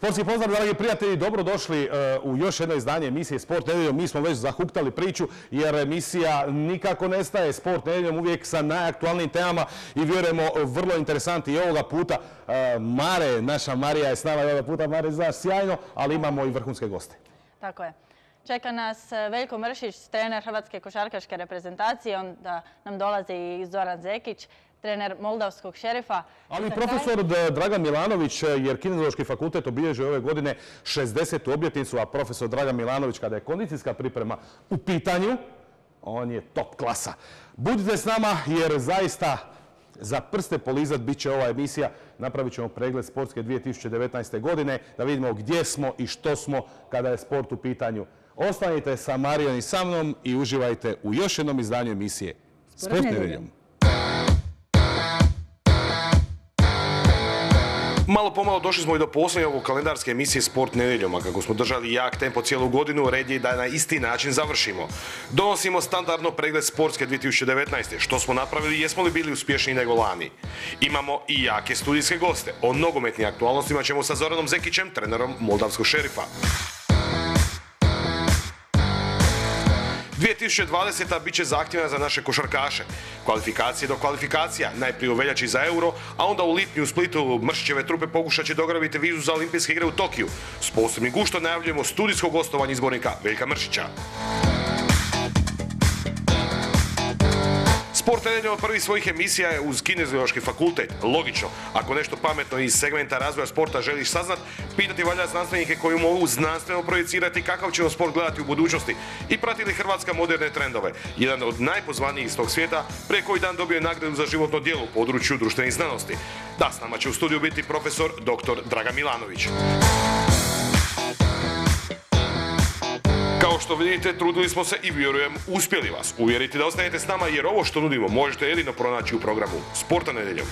Sportski pozdrav, dragi prijatelji, dobrodošli e, u još jedno izdanje emisije Sport nedeljom. Mi smo već zahuktali priču jer emisija nikako nestaje. Sport nedeljom uvijek sa najaktualnijim temama i vjerujemo vrlo interesanti i ovoga puta. E, Mare, naša Marija je s nama i ovoga puta. Mare, znaš, sjajno, ali imamo i vrhunske goste. Tako je. Čeka nas e, Veljko Mršić, trener Hrvatske košarkaške reprezentacije, onda nam dolazi i Zoran Zekić, trener Moldavskog šerifa. Ali i profesor Dragan Milanović, jer Kineziološki fakultet obilježuje ove godine 60. obljetnicu, a profesor Dragan Milanović, kada je kondicijska priprema u pitanju, on je top klasa. Budite s nama jer zaista za prste polizat bit će ova emisija. Napravit ćemo pregled sportske 2019. godine da vidimo gdje smo i što smo kada je sport u pitanju. Ostanite sa Marijom i sa mnom i uživajte u još jednom izdanju emisije Sport Malo pomalo došli smo i do posljednje ovog kalendarske emisije Sport nedeljom, a kako smo držali jak tempo cijelu godinu, red je da na isti način završimo. Donosimo standardno pregled sportske 2019. Što smo napravili jesmo li bili uspješniji nego lani? Imamo i jake studijske goste. O nogometnim aktualnostima ćemo sa Zoranom Zekićem, trenerom Moldavskog šerifa. 2020. bit će zahtjevna za naše košarkaše. Kvalifikacije do kvalifikacija, najprije u veljači za euro, a onda u lipnju u Splitu Mršićeve trupe pokušat će dograviti vizu za olimpijske igre u Tokiju. S posebnim guštom najavljujemo studijsko gostovanje izbornika Veljka Mršića. Sport nedeljom od prvih svojih emisija je uz Kineziološki fakultet. Logično, ako nešto pametno iz segmenta razvoja sporta želiš saznat, pitati valja znanstvenike koji mogu znanstveno projecirati kakav ćemo sport gledati u budućnosti i pratili Hrvatska moderne trendove. Jedan od najpozvanijih iz tog svijeta, prije koji dan dobio je nagradu za životno djelo u području društvenih znanosti. Da, s nama će u studiju biti profesor dr. Draga Milanović. Kao što vidite, trudili smo se i vjerujem uspjeli vas uvjeriti da ostanete s nama jer ovo što nudimo možete jedino pronaći u programu Sporta nedeljom.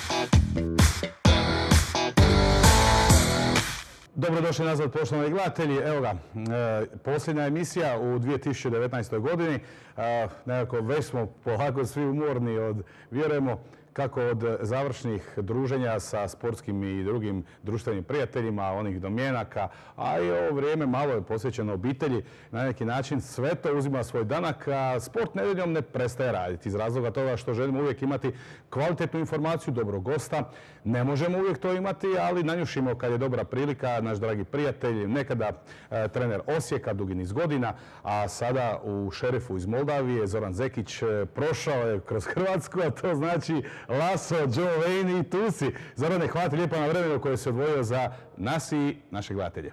Dobrodošli nazad poštovani gledatelji. Evo ga, e, posljednja emisija u 2019. godini. E, nekako već smo polako svi umorni od, vjerujemo, kako od završnih druženja sa sportskim i drugim društvenim prijateljima, onih domjenaka, a i ovo vrijeme malo je posvećeno obitelji. Na neki način sve to uzima svoj danak, a sport nedeljom ne prestaje raditi iz razloga toga što želimo uvijek imati kvalitetnu informaciju, dobrog gosta. Ne možemo uvijek to imati, ali nanjušimo kad je dobra prilika, naš dragi prijatelj, nekada e, trener Osijeka, dugi niz godina, a sada u šerifu iz Moldavije, Zoran Zekić, e, prošao je kroz Hrvatsku, a to znači Laso, Joe Wayne i Tusi. Zorane, hvala ti lijepo na vremenu koje se odvojio za nas i naše gledatelje.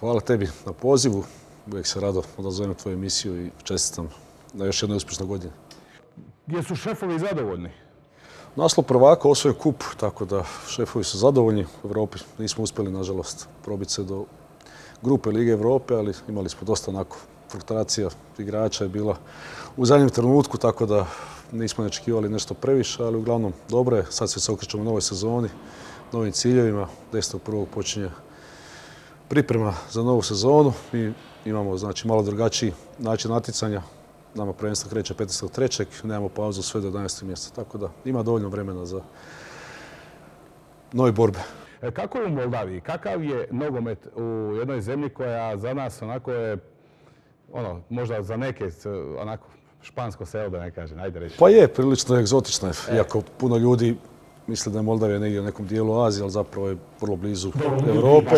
Hvala tebi na pozivu. Uvijek se rado odazovem tvoju emisiju i čestitam na još jednoj uspješnoj godini. Gdje su šefovi zadovoljni? Naslov prvaka osvoje kup, tako da šefovi su zadovoljni. U Europi nismo uspjeli, nažalost, probiti se do grupe Lige Europe, ali imali smo dosta onako fluktuacija igrača je bila u zadnjem trenutku, tako da nismo očekivali nešto previše, ali uglavnom dobro je. Sad se okrećemo novoj sezoni, novim ciljevima. 10.1. počinje priprema za novu sezonu. Mi imamo znači, malo drugačiji način natjecanja. Nama prvenstvo kreće 15.3. Nemamo pauzu sve do 11. mjeseca. Tako da ima dovoljno vremena za nove borbe. E, kako je u Moldaviji? Kakav je nogomet u jednoj zemlji koja za nas onako je, ono, možda za neke onako špansko selo, da ne kažem, ajde reći. Pa je, prilično egzotično je, iako puno ljudi misle da je Moldavija negdje u nekom dijelu Azije, ali zapravo je vrlo blizu Europe.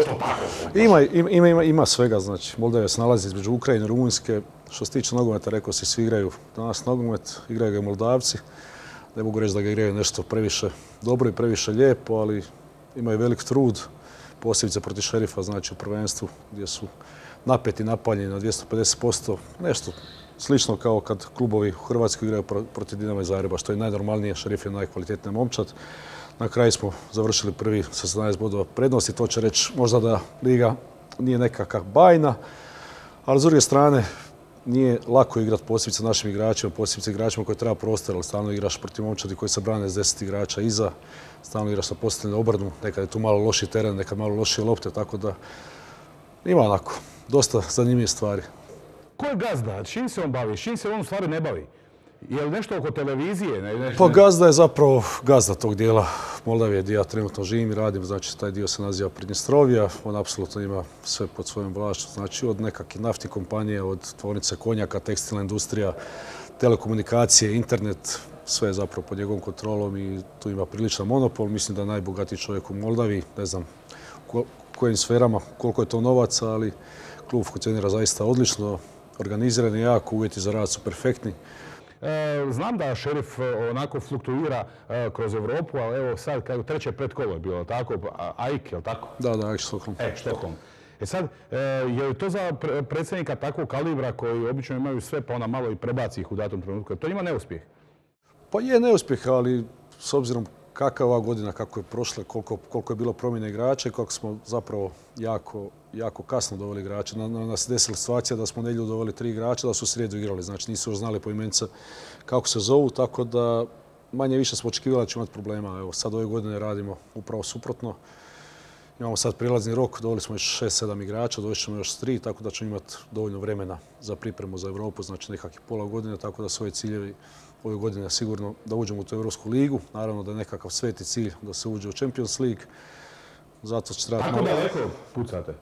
Ima, ima, ima, svega, znači, Moldavija se nalazi između Ukrajine i Rumunjske. Što se tiče nogometa, rekao se, svi igraju danas nogomet, igraju ga Moldavci. Ne mogu reći da ga igraju nešto previše dobro i previše lijepo, ali imaju velik trud, posebice protiv šerifa, znači u prvenstvu, gdje su napeti napaljeni na 250%, nešto Slično kao kad klubovi u Hrvatskoj igraju protiv Dinama i Zagreba, što je najnormalnije, šerif je najkvalitetniji momčad. Na kraju smo završili prvi sa 17 bodova prednosti, to će reći možda da liga nije nekakva bajna, ali s druge strane nije lako igrati posebice našim igračima, posebice igračima koji treba prostor, ali stalno igraš protiv momčadi koji se brane s deset igrača iza, stalno igraš sa postavljenom obrnu, nekad je tu malo loši teren, nekad malo lošije lopte, tako da ima onako dosta zanimljivih stvari. Ko je gazda? Čim se on bavi? Čim se on u stvari ne bavi? Je li nešto oko televizije? Ne, Pa Gazda je zapravo gazda tog dijela Moldavije gdje ja trenutno živim i radim. Znači taj dio se naziva Pridnjestrovija. On apsolutno ima sve pod svojom vlašću. Znači od nekakvih naftnih kompanija, od tvornice konjaka, tekstilna industrija, telekomunikacije, internet, sve je zapravo pod njegovom kontrolom i tu ima priličan monopol. Mislim da je najbogatiji čovjek u Moldavi. Ne znam u kojim sferama, koliko je to novaca, ali klub funkcionira zaista odlično. Organiziran je jako, uvjeti za rad su perfektni. E, znam da šerif e, onako fluktuira e, kroz Europu, ali evo sad, kako treće predkolo je bilo, tako? AIK, je li tako? Da, da, Ajax Stockholm. E, Štokholm. E sad, je li to za pre- predsjednika takvog kalibra koji obično imaju sve pa ona malo i prebaci ih u datom trenutku? To njima neuspjeh. Pa je neuspjeh, ali s obzirom kakva je ova godina, kako je prošla, koliko, koliko je bilo promjene igrača i kako smo zapravo jako, jako kasno doveli igrače. Na, na, nas desila situacija da smo nedjelju doveli tri igrača, da su u srijedu igrali, znači nisu još znali po imenca kako se zovu, tako da manje više smo očekivali da ćemo imati problema. Evo, sad ove godine radimo upravo suprotno. Imamo sad prilazni rok, doveli smo još 6-7 igrača, dovest ćemo još tri, tako da ćemo imati dovoljno vremena za pripremu za Europu, znači nekakvih pola godine, tako da ovi ciljevi ove godine sigurno da uđemo u tu Europsku ligu. Naravno da je nekakav sveti cilj da se uđe u Champions League. Zato će trebati Kako malo... daleko pucate?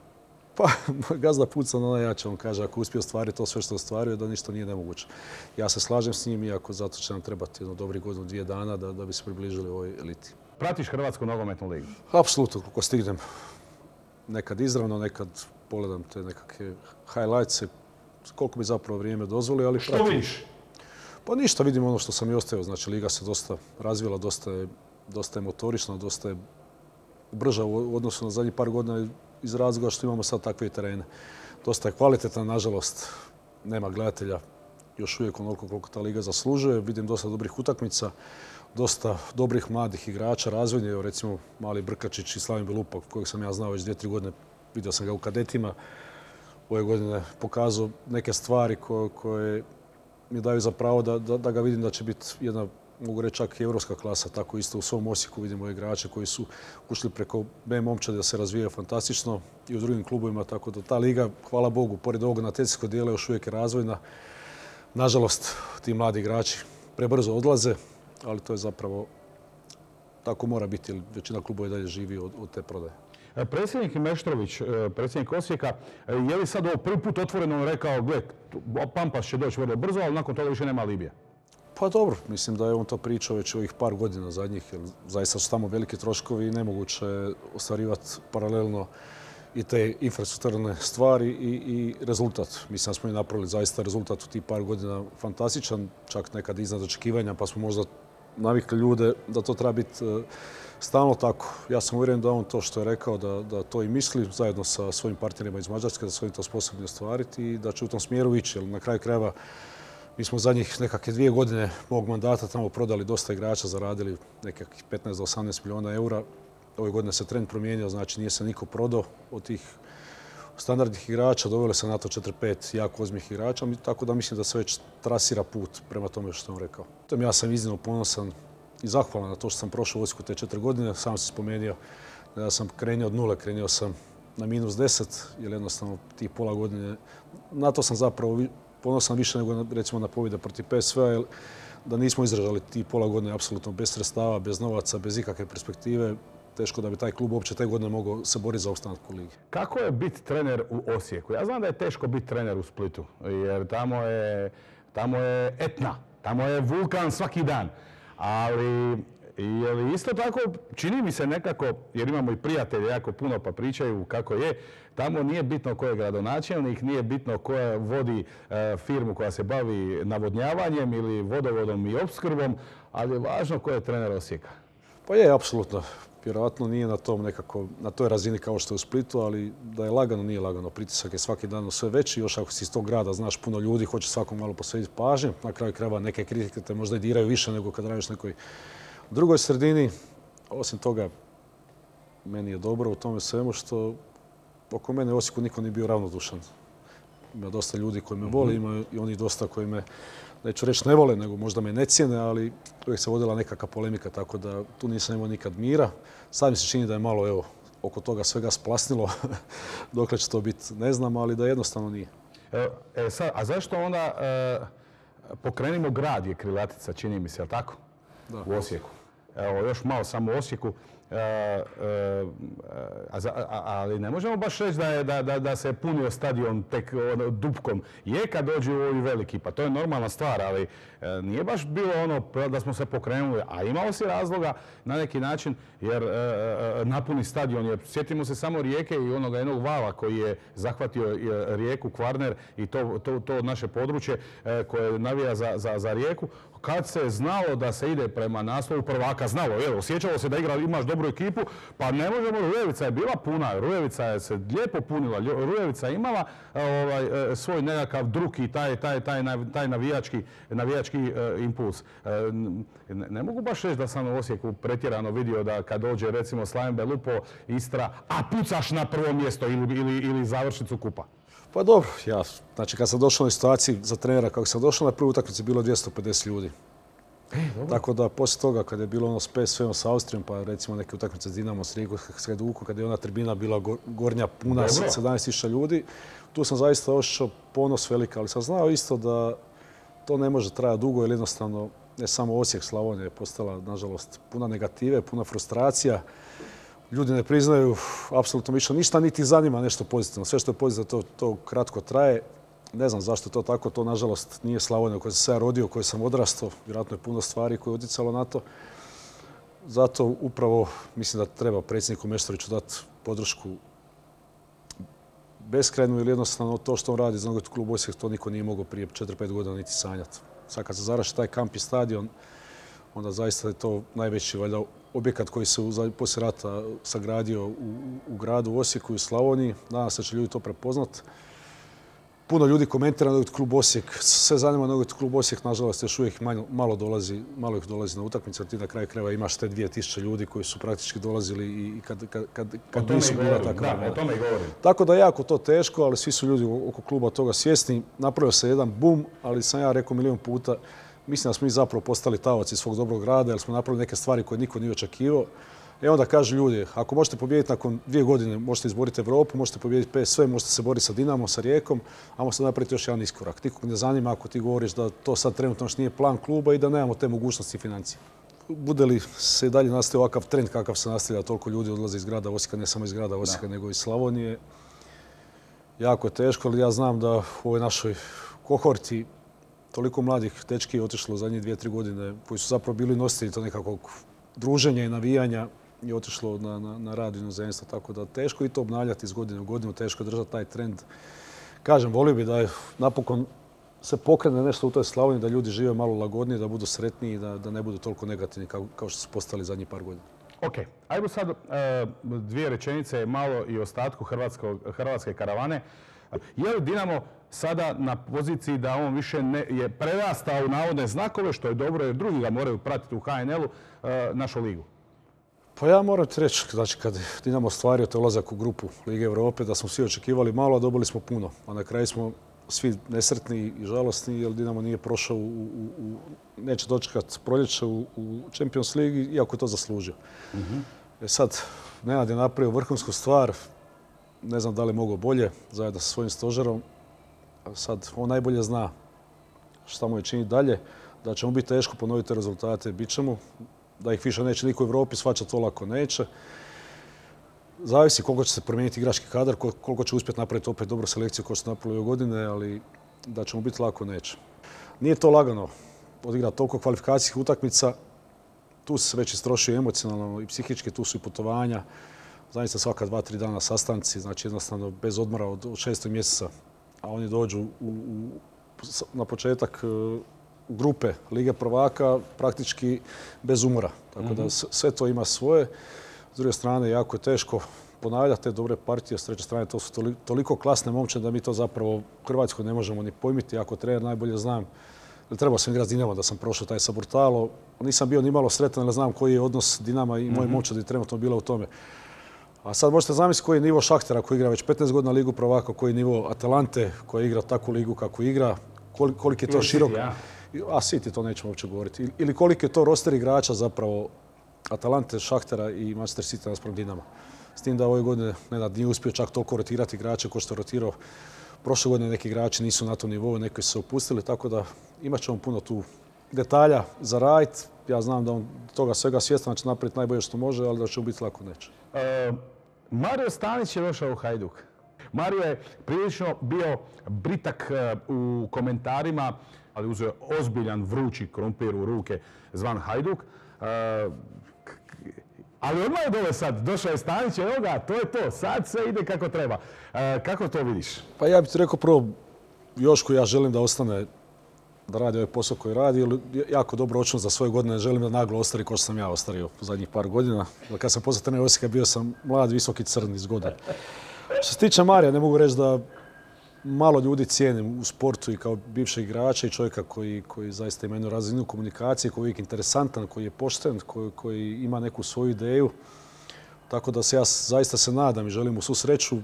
Pa, gazda puca na najjače, on kaže ako uspije ostvariti to sve što ostvaruje, da ništa nije nemoguće. Ja se slažem s njim, iako zato će nam trebati jedno dobri godinu, dvije dana da, da bi se približili ovoj eliti. Pratiš Hrvatsku nogometnu ligu? Apsolutno, koliko stignem. Nekad izravno, nekad pogledam te nekakve highlights koliko mi zapravo vrijeme dozvoli, ali Što pratim. vidiš? Pa ništa, vidim ono što sam i ostavio. Znači, Liga se dosta razvila, dosta je, dosta je motorična, dosta je brža u odnosu na zadnjih par godina iz razloga što imamo sad takve terene. Dosta je kvalitetna, nažalost, nema gledatelja još uvijek onoliko koliko ta liga zaslužuje. Vidim dosta dobrih utakmica, dosta dobrih mladih igrača, razvojni, evo recimo mali Brkačić i Slavin Belupa, kojeg sam ja znao već dvije, tri godine, vidio sam ga u kadetima. Ove godine pokazao neke stvari koje, koje mi daju za pravo da, da, da ga vidim da će biti jedna, mogu reći čak i evropska klasa, tako isto u svom Osijeku vidimo igrače koji su ušli preko B momčadi da se razvijaju fantastično i u drugim klubovima, tako da ta liga, hvala Bogu, pored ovog natjecajskog dijela još uvijek je razvojna. Nažalost, ti mladi igrači prebrzo odlaze, ali to je zapravo tako mora biti, jer većina klubova i dalje živi od, od te prodaje. E, Predsjednik Meštrović, e, predsjednik Osijeka, e, je li sad ovo prvi put otvoreno rekao, gle, Pampas će doći vrlo brzo, ali nakon toga više nema Libije? Pa dobro, mislim da je on to pričao već ovih par godina zadnjih, jer zaista su tamo veliki troškovi i nemoguće ostvarivati paralelno i te infrastrukturne stvari i, i rezultat. Mislim da smo i napravili zaista rezultat u tih par godina fantastičan, čak nekad iznad očekivanja, pa smo možda navikli ljude da to treba biti stalno tako. Ja sam uvjeren da on to što je rekao, da, to i misli zajedno sa svojim partnerima iz Mađarske, da su oni to sposobni ostvariti i da će u tom smjeru ići. Na kraju krajeva mi smo zadnjih nekakve dvije godine mog mandata tamo prodali dosta igrača, zaradili nekakvih 15 do 18 milijuna eura. Ove godine se trend promijenio, znači nije se niko prodao od tih standardnih igrača, doveli se na to 4-5 jako ozbiljnih igrača, tako da mislim da se već trasira put prema tome što on rekao. Ja sam iznimno ponosan i zahvalan na to što sam prošao u Osijeku te četiri godine. Sam se spomenuo da sam krenuo od nule, krenuo sam na minus 10, jer jednostavno tih pola godine, na to sam zapravo ponosan više nego recimo na pobjede protiv PSV-a, jer da nismo izražali ti pola godine apsolutno bez sredstava, bez novaca, bez ikakve perspektive, teško da bi taj klub uopće te godine mogao se boriti za opstanak u ligi. Kako je biti trener u Osijeku? Ja znam da je teško biti trener u Splitu, jer tamo je, tamo je etna, tamo je vulkan svaki dan. Ali je li isto tako, čini mi se nekako, jer imamo i prijatelje jako puno pa pričaju kako je, tamo nije bitno ko je gradonačelnik, nije bitno ko je vodi e, firmu koja se bavi navodnjavanjem ili vodovodom i opskrbom, ali je važno ko je trener Osijeka. Pa je, apsolutno. Vjerojatno nije na tom nekako, na toj razini kao što je u Splitu, ali da je lagano, nije lagano. Pritisak je svaki dan sve veći, još ako si iz tog grada, znaš puno ljudi, hoće svakom malo posvetiti pažnje. Na kraju krajeva neke kritike te možda i diraju više nego kad radiš nekoj drugoj sredini. Osim toga, meni je dobro u tome svemu što oko mene u Osijeku niko nije bio ravnodušan. Ima dosta ljudi koji me vole, ima i oni dosta koji me, neću reći ne vole, nego možda me ne cijene, ali uvijek se vodila nekakva polemika, tako da tu nisam imao nikad mira. Sad mi se čini da je malo, evo, oko toga svega splasnilo. Dokle će to biti, ne znam, ali da jednostavno nije. E, e, sad, a zašto onda e, pokrenimo grad je krilatica, čini mi se, jel tako? Da. U Osijeku. Evo, još malo samo u Osijeku. E, e, a ali ne možemo baš reći da, je, da, da, da se punio stadion tek ono, dupkom. Je kad dođu ovi veliki, pa to je normalna stvar, ali e, nije baš bilo ono da smo se pokrenuli, a imao si razloga na neki način, jer e, e, napuni stadion, jer sjetimo se samo rijeke i onoga jednog vala koji je zahvatio e, rijeku Kvarner i to, to, to naše područje e, koje navija za, za, za rijeku, kad se znalo da se ide prema naslovu prvaka, znalo, evo, osjećalo se da igra, imaš dobru ekipu, pa ne možemo, Rujevica je bila puna, Rujevica je se lijepo punila, Rujevica je imala e, ovaj, e, svoj nekakav drugi, taj, taj, taj, taj navijački, navijački e, impuls. E, n- ne, ne mogu baš reći da sam u Osijeku pretjerano vidio da kad dođe recimo Slaven Belupo, Istra, a pucaš na prvo mjesto ili, ili, ili završnicu kupa. Pa dobro, ja, znači kad sam došao na situaciji za trenera, kako sam došao na prvu utakmicu je bilo 250 ljudi. Tako da poslije toga kad je bilo ono s PSV-om s Austrijom, pa recimo neke utakmice s Dinamo, s Rijeko, s Hajdukom, kad je ona tribina bila go- gornja puna s Dobro. 17.000 ljudi, tu sam zaista osjećao ponos veliki, ali sam znao isto da to ne može trajati dugo, jer jednostavno ne samo Osijek, Slavonija je postala, nažalost, puna negative, puna frustracija. Ljudi ne priznaju apsolutno više ništa, niti zanima nešto pozitivno. Sve što je pozitivno, to, to kratko traje. Ne znam zašto je to tako, to nažalost nije Slavonija u sam se ja rodio, u sam odrastao. Vjerojatno je puno stvari koje je utjecalo na to. Zato upravo mislim da treba predsjedniku Meštroviću dati podršku beskrajnu ili jednostavno to što on radi za nogomet klub Osijek, to niko nije mogao prije 4-5 godina niti sanjati. Sad kad se zaraši taj kamp i stadion, onda zaista je to najveći valjda objekat koji se poslije rata sagradio u, u gradu Osijeku i u Slavoniji. Nadam se da će ljudi to prepoznat. Puno ljudi komentira nogomet klub Osijek, sve zanima nogomet klub Osijek, nažalost još uvijek malo, malo dolazi, malo ih dolazi na utakmice, ti na kraju krajeva imaš te 2000 ljudi koji su praktički dolazili i kad, kad, kad, nisu bila takva da, o tome i govorim. Tako da je jako to teško, ali svi su ljudi oko kluba toga svjesni. Napravio se jedan bum, ali sam ja rekao milijun puta, mislim da smo mi zapravo postali taoci svog dobrog rada, jer smo napravili neke stvari koje niko nije očekivao. I onda kažu ljudi, ako možete pobijediti nakon dvije godine, možete izboriti Europu, možete pobijediti PSV, možete se boriti sa Dinamom, sa Rijekom, a možete napraviti još jedan iskorak. Nikog ne zanima ako ti govoriš da to sad trenutno još nije plan kluba i da nemamo te mogućnosti i financije. Bude li se i dalje nastavio ovakav trend kakav se nastavlja, toliko ljudi odlazi iz grada Osijeka, ne samo iz grada Osijeka, nego iz Slavonije, jako je teško, ali ja znam da u ovoj našoj kohorti toliko mladih dečki je otišlo zadnje dvije, tri godine, koji su zapravo bili nositelji to nekakvog druženja i navijanja i otišlo na, na, na rad u inozemstvo, tako da teško je i to obnavljati iz godine u godinu, teško je držati taj trend. Kažem, volio bi da je napokon se pokrene nešto u toj Slavoniji, da ljudi žive malo lagodnije, da budu sretniji, da, da ne budu toliko negativni kao, kao što su postali zadnjih par godina. Ok, ajmo sad e, dvije rečenice malo i ostatku hrvatske karavane. Je li Dinamo sada na poziciji da on više ne, je prerastao u navodne znakove, što je dobro jer drugi ga moraju pratiti u HNL-u, e, našu ligu? Pa ja moram ti reći, znači kad Dinamo ostvario taj ulazak u grupu Lige Europe, da smo svi očekivali malo, a dobili smo puno. A na kraju smo svi nesretni i žalosni jer Dinamo nije prošao u, u, u neće dočekat proljeće u, u Champions Ligi, iako je to zaslužio. E sad, Nenad je napravio vrhunsku stvar, ne znam da li mogao bolje, zajedno sa svojim stožerom. Sad, on najbolje zna šta mu je činiti dalje, da će mu biti teško ponoviti te rezultate, bit će da ih više neće niko u Europi shvaćati to lako neće. Zavisi koliko će se promijeniti igrački kadar, kol- koliko će uspjeti napraviti opet dobru selekciju što su napravili ove godine, ali da će mu biti lako neće. Nije to lagano odigrati toliko kvalifikacijskih utakmica, tu se već istrošio emocionalno i psihički, tu su i putovanja, zaista svaka dva, tri dana sastanci, znači jednostavno bez odmora od, šestog mjeseca, a oni dođu u, u, s- na početak e, grupe Lige prvaka praktički bez umora. Tako da s- sve to ima svoje. S druge strane, jako je teško ponavljati te dobre partije. S treće strane, to su toli- toliko klasne momče da mi to zapravo u Hrvatskoj ne možemo ni pojmiti. Ako trener najbolje znam, jer trebao sam igrati Dinamo da sam prošao taj Saburtalo. Nisam bio ni malo sretan, jer znam koji je odnos Dinama i moje momčadi trenutno bila u tome. A sad možete zamisliti koji je nivo Šahtera koji igra već 15 godina ligu prvaka, koji je nivo Atalante koja igra takvu ligu kako igra, koli- koliki je to širok... A City to nećemo uopće govoriti. Ili- Ili koliki je to roster igrača zapravo Atalante, Šahtera i Manchester City naspram Dinama. S tim da ove godine Nenad nije uspio čak toliko rotirati igrače kao što je rotirao Prošle godine neki igrači nisu na tom nivou, neki su se opustili, tako da imat ćemo puno tu detalja za radit. Ja znam da on toga svega svjestan će napraviti najbolje što može, ali da će biti lako neće. E, Mario Stanić je došao u Hajduk. Mario je prilično bio britak e, u komentarima, ali uzeo ozbiljan vrući krompir u ruke zvan Hajduk. E, ali odmah je dole sad, došao je Stanić evo ga, to je to, sad sve ide kako treba. kako to vidiš? Pa ja bih ti rekao prvo, Joško ja želim da ostane da radi ovaj posao koji radi, jako dobro očinu za svoje godine, želim da naglo ostari kao što sam ja ostario zadnjih par godina. Kad sam postao trener Osijeka bio sam mlad, visoki, crni iz godine. Što se tiče Marija, ne mogu reći da malo ljudi cijenim u sportu i kao bivšeg igrača i čovjeka koji, koji zaista ima jednu razinu komunikacije, koji je uvijek interesantan, koji je pošten, koji, koji ima neku svoju ideju. Tako da se ja zaista se nadam i želim mu svu sreću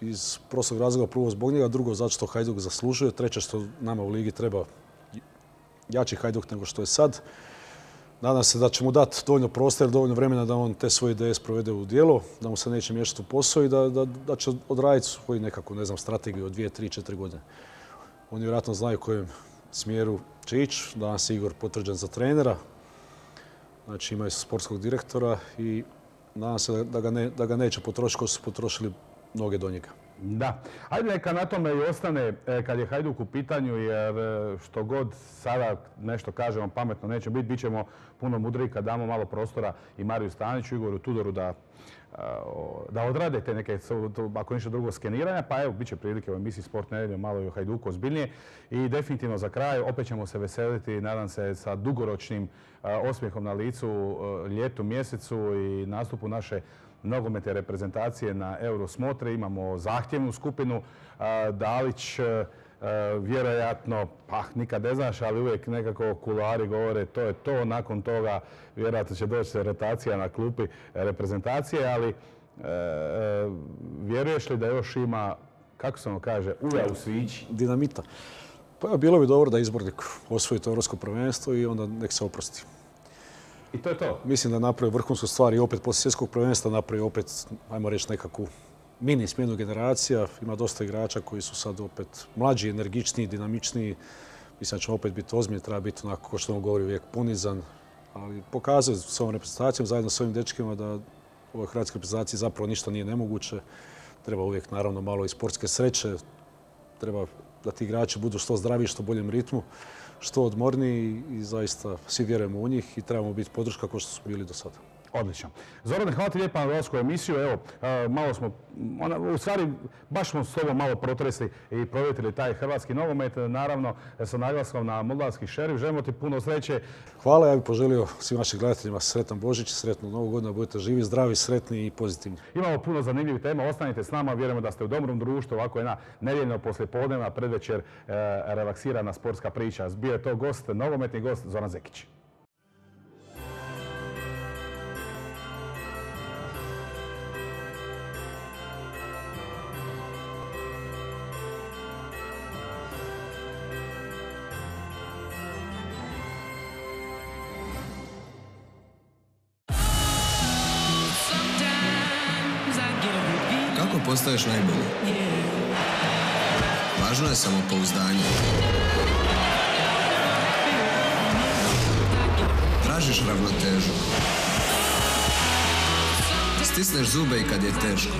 iz prostog razloga prvo zbog njega, drugo zato što Hajduk zaslužuje, treće što nama u ligi treba jači Hajduk nego što je sad. Nadam se da će mu dati dovoljno prostora, dovoljno vremena da on te svoje ideje sprovede u djelo, da mu se neće miješati u posao i da, da, će odraditi svoju nekakvu, ne znam, strategiju od dvije, tri, četiri godine. Oni vjerojatno znaju kojem smjeru će ići. Danas je Igor potvrđen za trenera. Znači imaju sportskog direktora i nadam se da ga, da ga neće potrošiti kao su potrošili mnoge do njega. Da. Ajde neka na tome i ostane e, kad je Hajduk u pitanju jer e, što god sada nešto kažemo pametno neće biti, bit ćemo puno mudriji kad damo malo prostora i Mariju Staniću, Igoru Tudoru da da odrade te neke, ako ništa drugo, skeniranja, pa evo, bit će prilike u emisiji Sport nedeljom malo i o Hajduku ozbiljnije. I definitivno za kraj, opet ćemo se veseliti, nadam se, sa dugoročnim osmijehom na licu ljetu, mjesecu i nastupu naše nogometne reprezentacije na Eurosmotre. Imamo zahtjevnu skupinu. Dalić vjerojatno, pa nikad ne znaš, ali uvijek nekako kulari govore to je to. Nakon toga vjerojatno će doći rotacija na klupi reprezentacije, ali e, e, vjeruješ li da još ima, kako se ono kaže, ulja u svići? Dinamita. Pa bilo bi dobro da izbornik osvoji to europsko prvenstvo i onda nek se oprosti. I to je to. Mislim da napravi vrhunsku stvar i opet poslije svjetskog prvenstva napravi opet, ajmo reći, nekakvu mini smjenu generacija. Ima dosta igrača koji su sad opet mlađi, energičniji, dinamičniji. Mislim da će opet biti ozbiljni, treba biti onako, kao što vam govori, uvijek punizan. Ali pokazuje s ovom reprezentacijom, zajedno s ovim dečkima, da u ovoj hrvatskoj reprezentaciji zapravo ništa nije nemoguće. Treba uvijek, naravno, malo i sportske sreće. Treba da ti igrači budu što zdraviji, što boljem ritmu što odmorniji i zaista svi vjerujemo u njih i trebamo biti podrška kao što su bili do sada. Odlično. Zorane, hvala ti lijepa na dolazku emisiju. Evo, malo smo, u stvari, baš smo s tobom malo protresli i provjetili taj hrvatski nogomet. Naravno, sa naglaskom na moldavski šerif. Želimo ti puno sreće. Hvala, ja bih poželio svim našim gledateljima sretan Božić, sretnu Novu godinu, budete živi, zdravi, sretni i pozitivni. Imamo puno zanimljivih tema, ostanite s nama, vjerujemo da ste u dobrom društvu, ovako jedna nedjeljno poslijepodnevna, predvečer, e, relaksirana sportska priča. Bio je to gost, nogometni gost Zoran Zekić. Stisneš zube i kad je teško.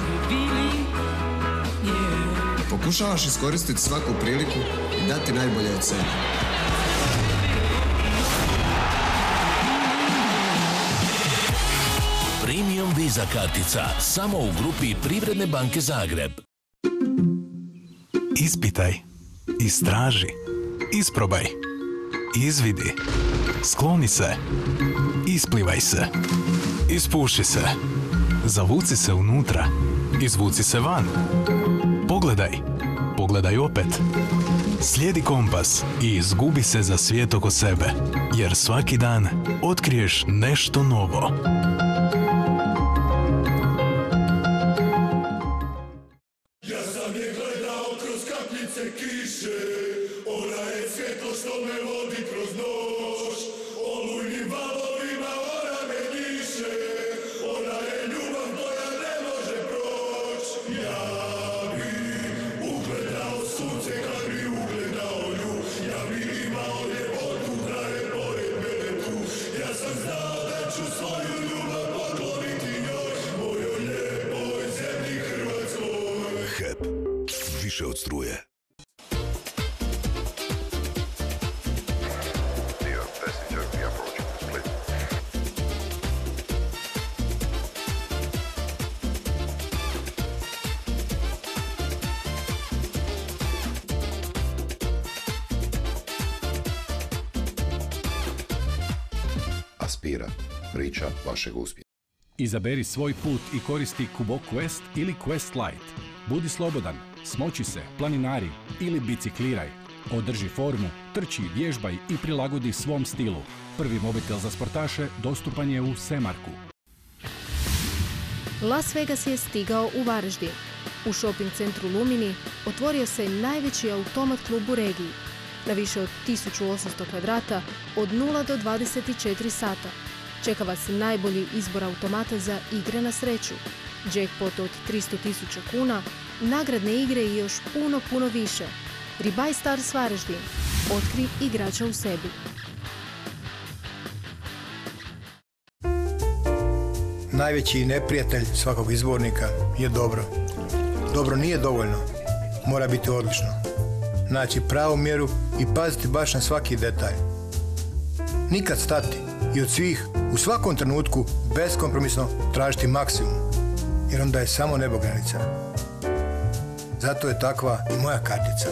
Pokušavaš iskoristiti svaku priliku i dati najbolje od sebe. Premium Visa kartica samo u grupi Privredne banke Zagreb. Ispitaj, istraži, isprobaj, izvidi, skloni se, isplivaj se, ispuši se, zavuci se unutra, izvuci se van. Pogledaj, pogledaj opet. Slijedi kompas i izgubi se za svijet oko sebe, jer svaki dan otkriješ nešto novo. Aspira, priča vašeg uspjeha. Izaberi svoj put i koristi Kubo Quest ili Quest Lite. Budi slobodan, smoči se, planinari ili bicikliraj. Održi formu, trči, vježbaj i prilagodi svom stilu. Prvi mobitel za sportaše dostupan je u Semarku. Las Vegas je stigao u Varaždin. U shopping centru Lumini otvorio se najveći automat klub u regiji. Na više od 1800 kvadrata od 0 do 24 sata. Čeka vas najbolji izbor automata za igre na sreću. Jackpot od 300.000 kuna, nagradne igre i još puno, puno više. Ribaj Stars Varaždin. Otkri igrača u sebi. Najveći neprijatelj svakog izbornika je dobro. Dobro nije dovoljno, mora biti odlično. Naći pravu mjeru i paziti baš na svaki detalj. Nikad stati i od svih u svakom trenutku beskompromisno tražiti maksimum, jer onda je samo nebo granica. Zato je takva i moja kartica.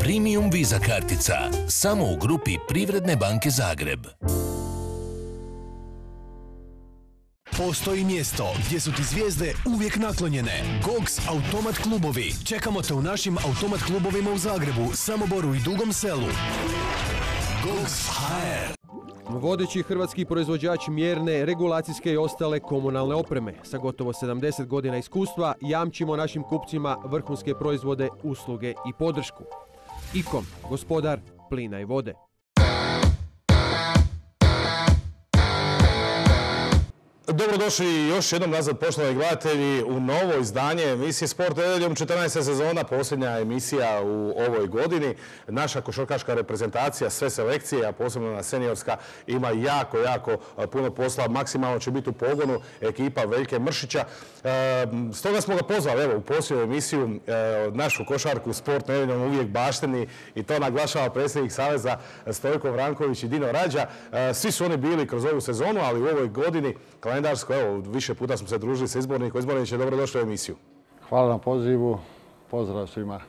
Premium Visa kartica. Samo u grupi Privredne banke Zagreb. Postoji mjesto gdje su ti zvijezde uvijek naklonjene. Gogs Automat klubovi. Čekamo te u našim automat klubovima u Zagrebu, Samoboru i Dugom selu. Gogs HR. Vodeći hrvatski proizvođač mjerne, regulacijske i ostale komunalne opreme. Sa gotovo 70 godina iskustva jamčimo našim kupcima vrhunske proizvode, usluge i podršku. IKOM, gospodar plina i vode. Dobrodošli još jednom nazad poštovani gledatelji u novo izdanje emisije Sport nedeljom 14. sezona, posljednja emisija u ovoj godini. Naša košarkaška reprezentacija, sve selekcije, a posebno na seniorska, ima jako, jako puno posla. Maksimalno će biti u pogonu ekipa Veljke Mršića. E, stoga smo ga pozvali evo, u posljednju emisiju e, našu košarku Sport nedeljom uvijek bašteni i to naglašava predsjednik Saveza Stojko Vranković i Dino Rađa. E, svi su oni bili kroz ovu sezonu, ali u ovoj godini kalendarsko, evo, više puta smo se družili sa izbornikom. Izborniče, dobrodošli u emisiju. Hvala na pozivu. Pozdrav svima.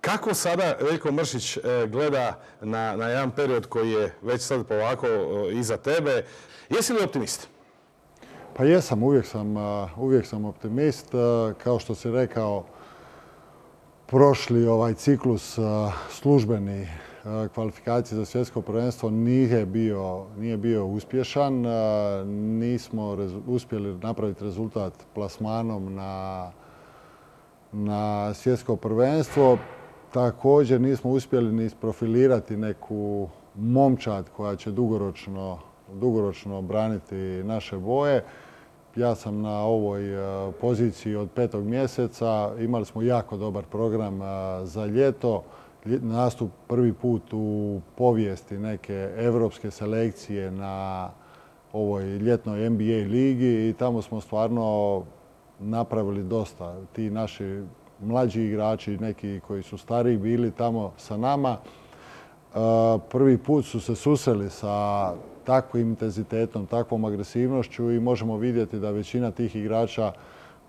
Kako sada Veljko Mršić gleda na, na jedan period koji je već sad polako iza tebe? Jesi li optimist? Pa jesam, uvijek sam, uvijek sam optimist. Kao što si rekao, prošli ovaj ciklus službeni kvalifikacije za svjetsko prvenstvo nije bio, nije bio uspješan. Nismo uspjeli napraviti rezultat plasmanom na, na svjetsko prvenstvo. Također nismo uspjeli ni isprofilirati neku momčad koja će dugoročno, dugoročno braniti naše boje. Ja sam na ovoj poziciji od petog mjeseca. Imali smo jako dobar program za ljeto nastup prvi put u povijesti neke evropske selekcije na ovoj ljetnoj NBA ligi i tamo smo stvarno napravili dosta. Ti naši mlađi igrači, neki koji su stariji bili tamo sa nama, prvi put su se susreli sa takvim intenzitetom, takvom agresivnošću i možemo vidjeti da većina tih igrača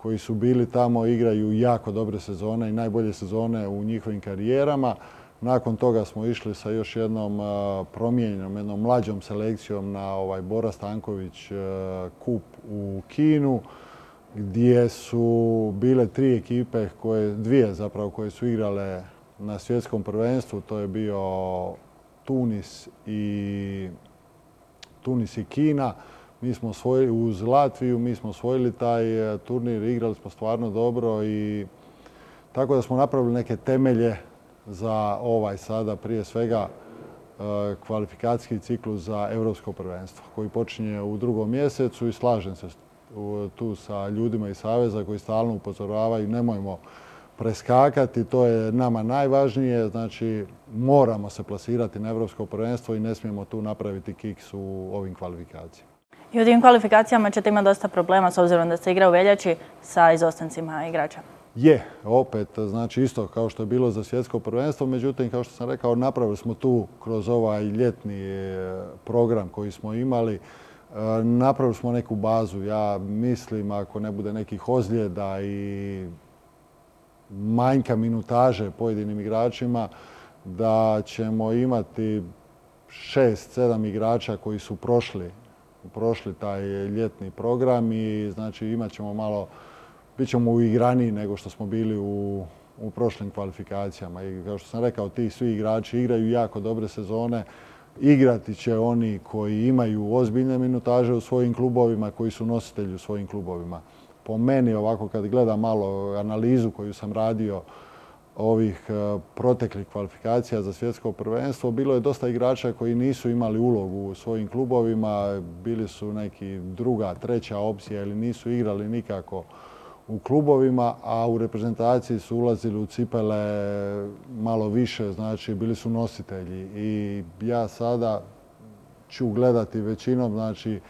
koji su bili tamo igraju jako dobre sezone i najbolje sezone u njihovim karijerama. Nakon toga smo išli sa još jednom promijenjenom, jednom mlađom selekcijom na ovaj Bora Stanković kup u Kinu gdje su bile tri ekipe, koje, dvije zapravo, koje su igrale na svjetskom prvenstvu. To je bio Tunis i, Tunis i Kina. Mi smo osvojili uz Latviju, mi smo osvojili taj e, turnir, igrali smo stvarno dobro i tako da smo napravili neke temelje za ovaj sada prije svega e, kvalifikacijski ciklus za Europsko prvenstvo koji počinje u drugom mjesecu i slažem se tu sa ljudima iz Saveza koji stalno upozoravaju nemojmo preskakati, to je nama najvažnije, znači moramo se plasirati na Europsko prvenstvo i ne smijemo tu napraviti kiks u ovim kvalifikacijama. I u tim kvalifikacijama ćete imati dosta problema s obzirom da se igra u veljači sa izostancima igrača. Je, opet, znači isto kao što je bilo za svjetsko prvenstvo, međutim, kao što sam rekao, napravili smo tu kroz ovaj ljetni e, program koji smo imali, e, napravili smo neku bazu. Ja mislim, ako ne bude nekih ozljeda i manjka minutaže pojedinim igračima, da ćemo imati šest, sedam igrača koji su prošli, prošli taj ljetni program i znači imat ćemo malo bit ćemo uigraniji nego što smo bili u, u prošlim kvalifikacijama. I kao što sam rekao, ti svi igrači igraju jako dobre sezone. Igrati će oni koji imaju ozbiljne minutaže u svojim klubovima, koji su nositelji u svojim klubovima. Po meni, ovako kad gledam malo analizu koju sam radio ovih e, proteklih kvalifikacija za svjetsko prvenstvo, bilo je dosta igrača koji nisu imali ulogu u svojim klubovima, bili su neki druga, treća opcija ili nisu igrali nikako u klubovima, a u reprezentaciji su ulazili u cipele malo više, znači bili su nositelji. I ja sada ću gledati većinom, znači,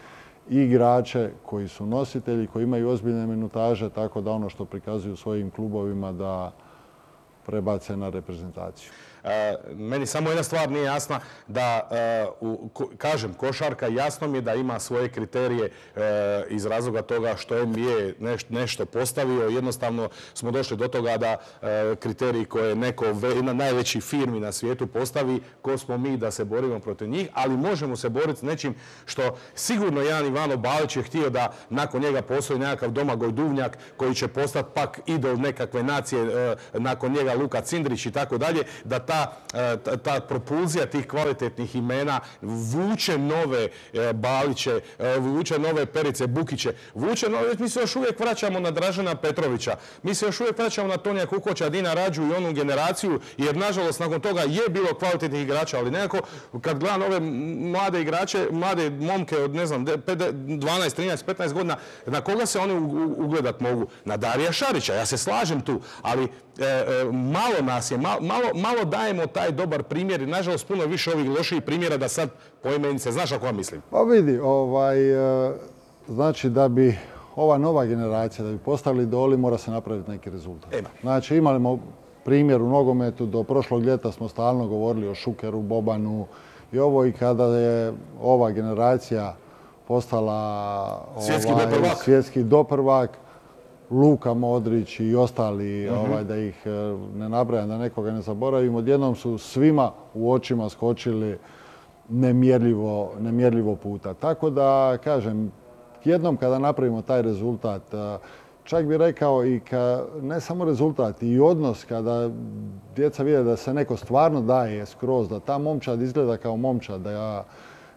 igrače koji su nositelji, koji imaju ozbiljne minutaže, tako da ono što prikazuju svojim klubovima da prebace na reprezentaciju. E, meni samo jedna stvar nije jasna da, e, kažem, košarka jasno mi je da ima svoje kriterije e, iz razloga toga što NBA nešto postavio. Jednostavno smo došli do toga da kriteriji koje neko na najveći firmi na svijetu postavi, ko smo mi da se borimo protiv njih, ali možemo se boriti s nečim što sigurno jedan Ivano Balić je htio da nakon njega postoji nekakav Domagoj Duvnjak koji će postati pak idol nekakve nacije, nakon njega Luka Cindrić i tako dalje, da ta, ta propulzija tih kvalitetnih imena vuče nove e, Baliće, e, vuče nove Perice Bukiće, vuče nove, mi se još uvijek vraćamo na Dražena Petrovića, mi se još uvijek vraćamo na Tonija Kukoća, Dina Rađu i onu generaciju, jer nažalost nakon toga je bilo kvalitetnih igrača, ali nekako kad gledam ove mlade igrače, mlade momke od ne znam 12, 13, 15 godina, na koga se oni ugledat mogu? Na Darija Šarića, ja se slažem tu, ali malo nas je, malo, malo dajemo taj dobar primjer i nažalost puno više ovih loših primjera da sad poimenice, znaš ako vam mislim? Pa vidi, ovaj, e, znači da bi ova nova generacija, da bi postali idoli, mora se napraviti neki rezultat. Znači imali smo primjer u nogometu, do prošlog ljeta smo stalno govorili o Šukeru, Bobanu i ovo i kada je ova generacija postala svjetski doprvak Luka Modrić i ostali, mhm. ovaj, da ih e, ne nabrajam, da nekoga ne zaboravim, odjednom su svima u očima skočili nemjerljivo, nemjerljivo puta. Tako da, kažem, jednom kada napravimo taj rezultat, e, čak bi rekao i ka, ne samo rezultat, i odnos kada djeca vide da se neko stvarno daje skroz, da ta momčad izgleda kao momčad, da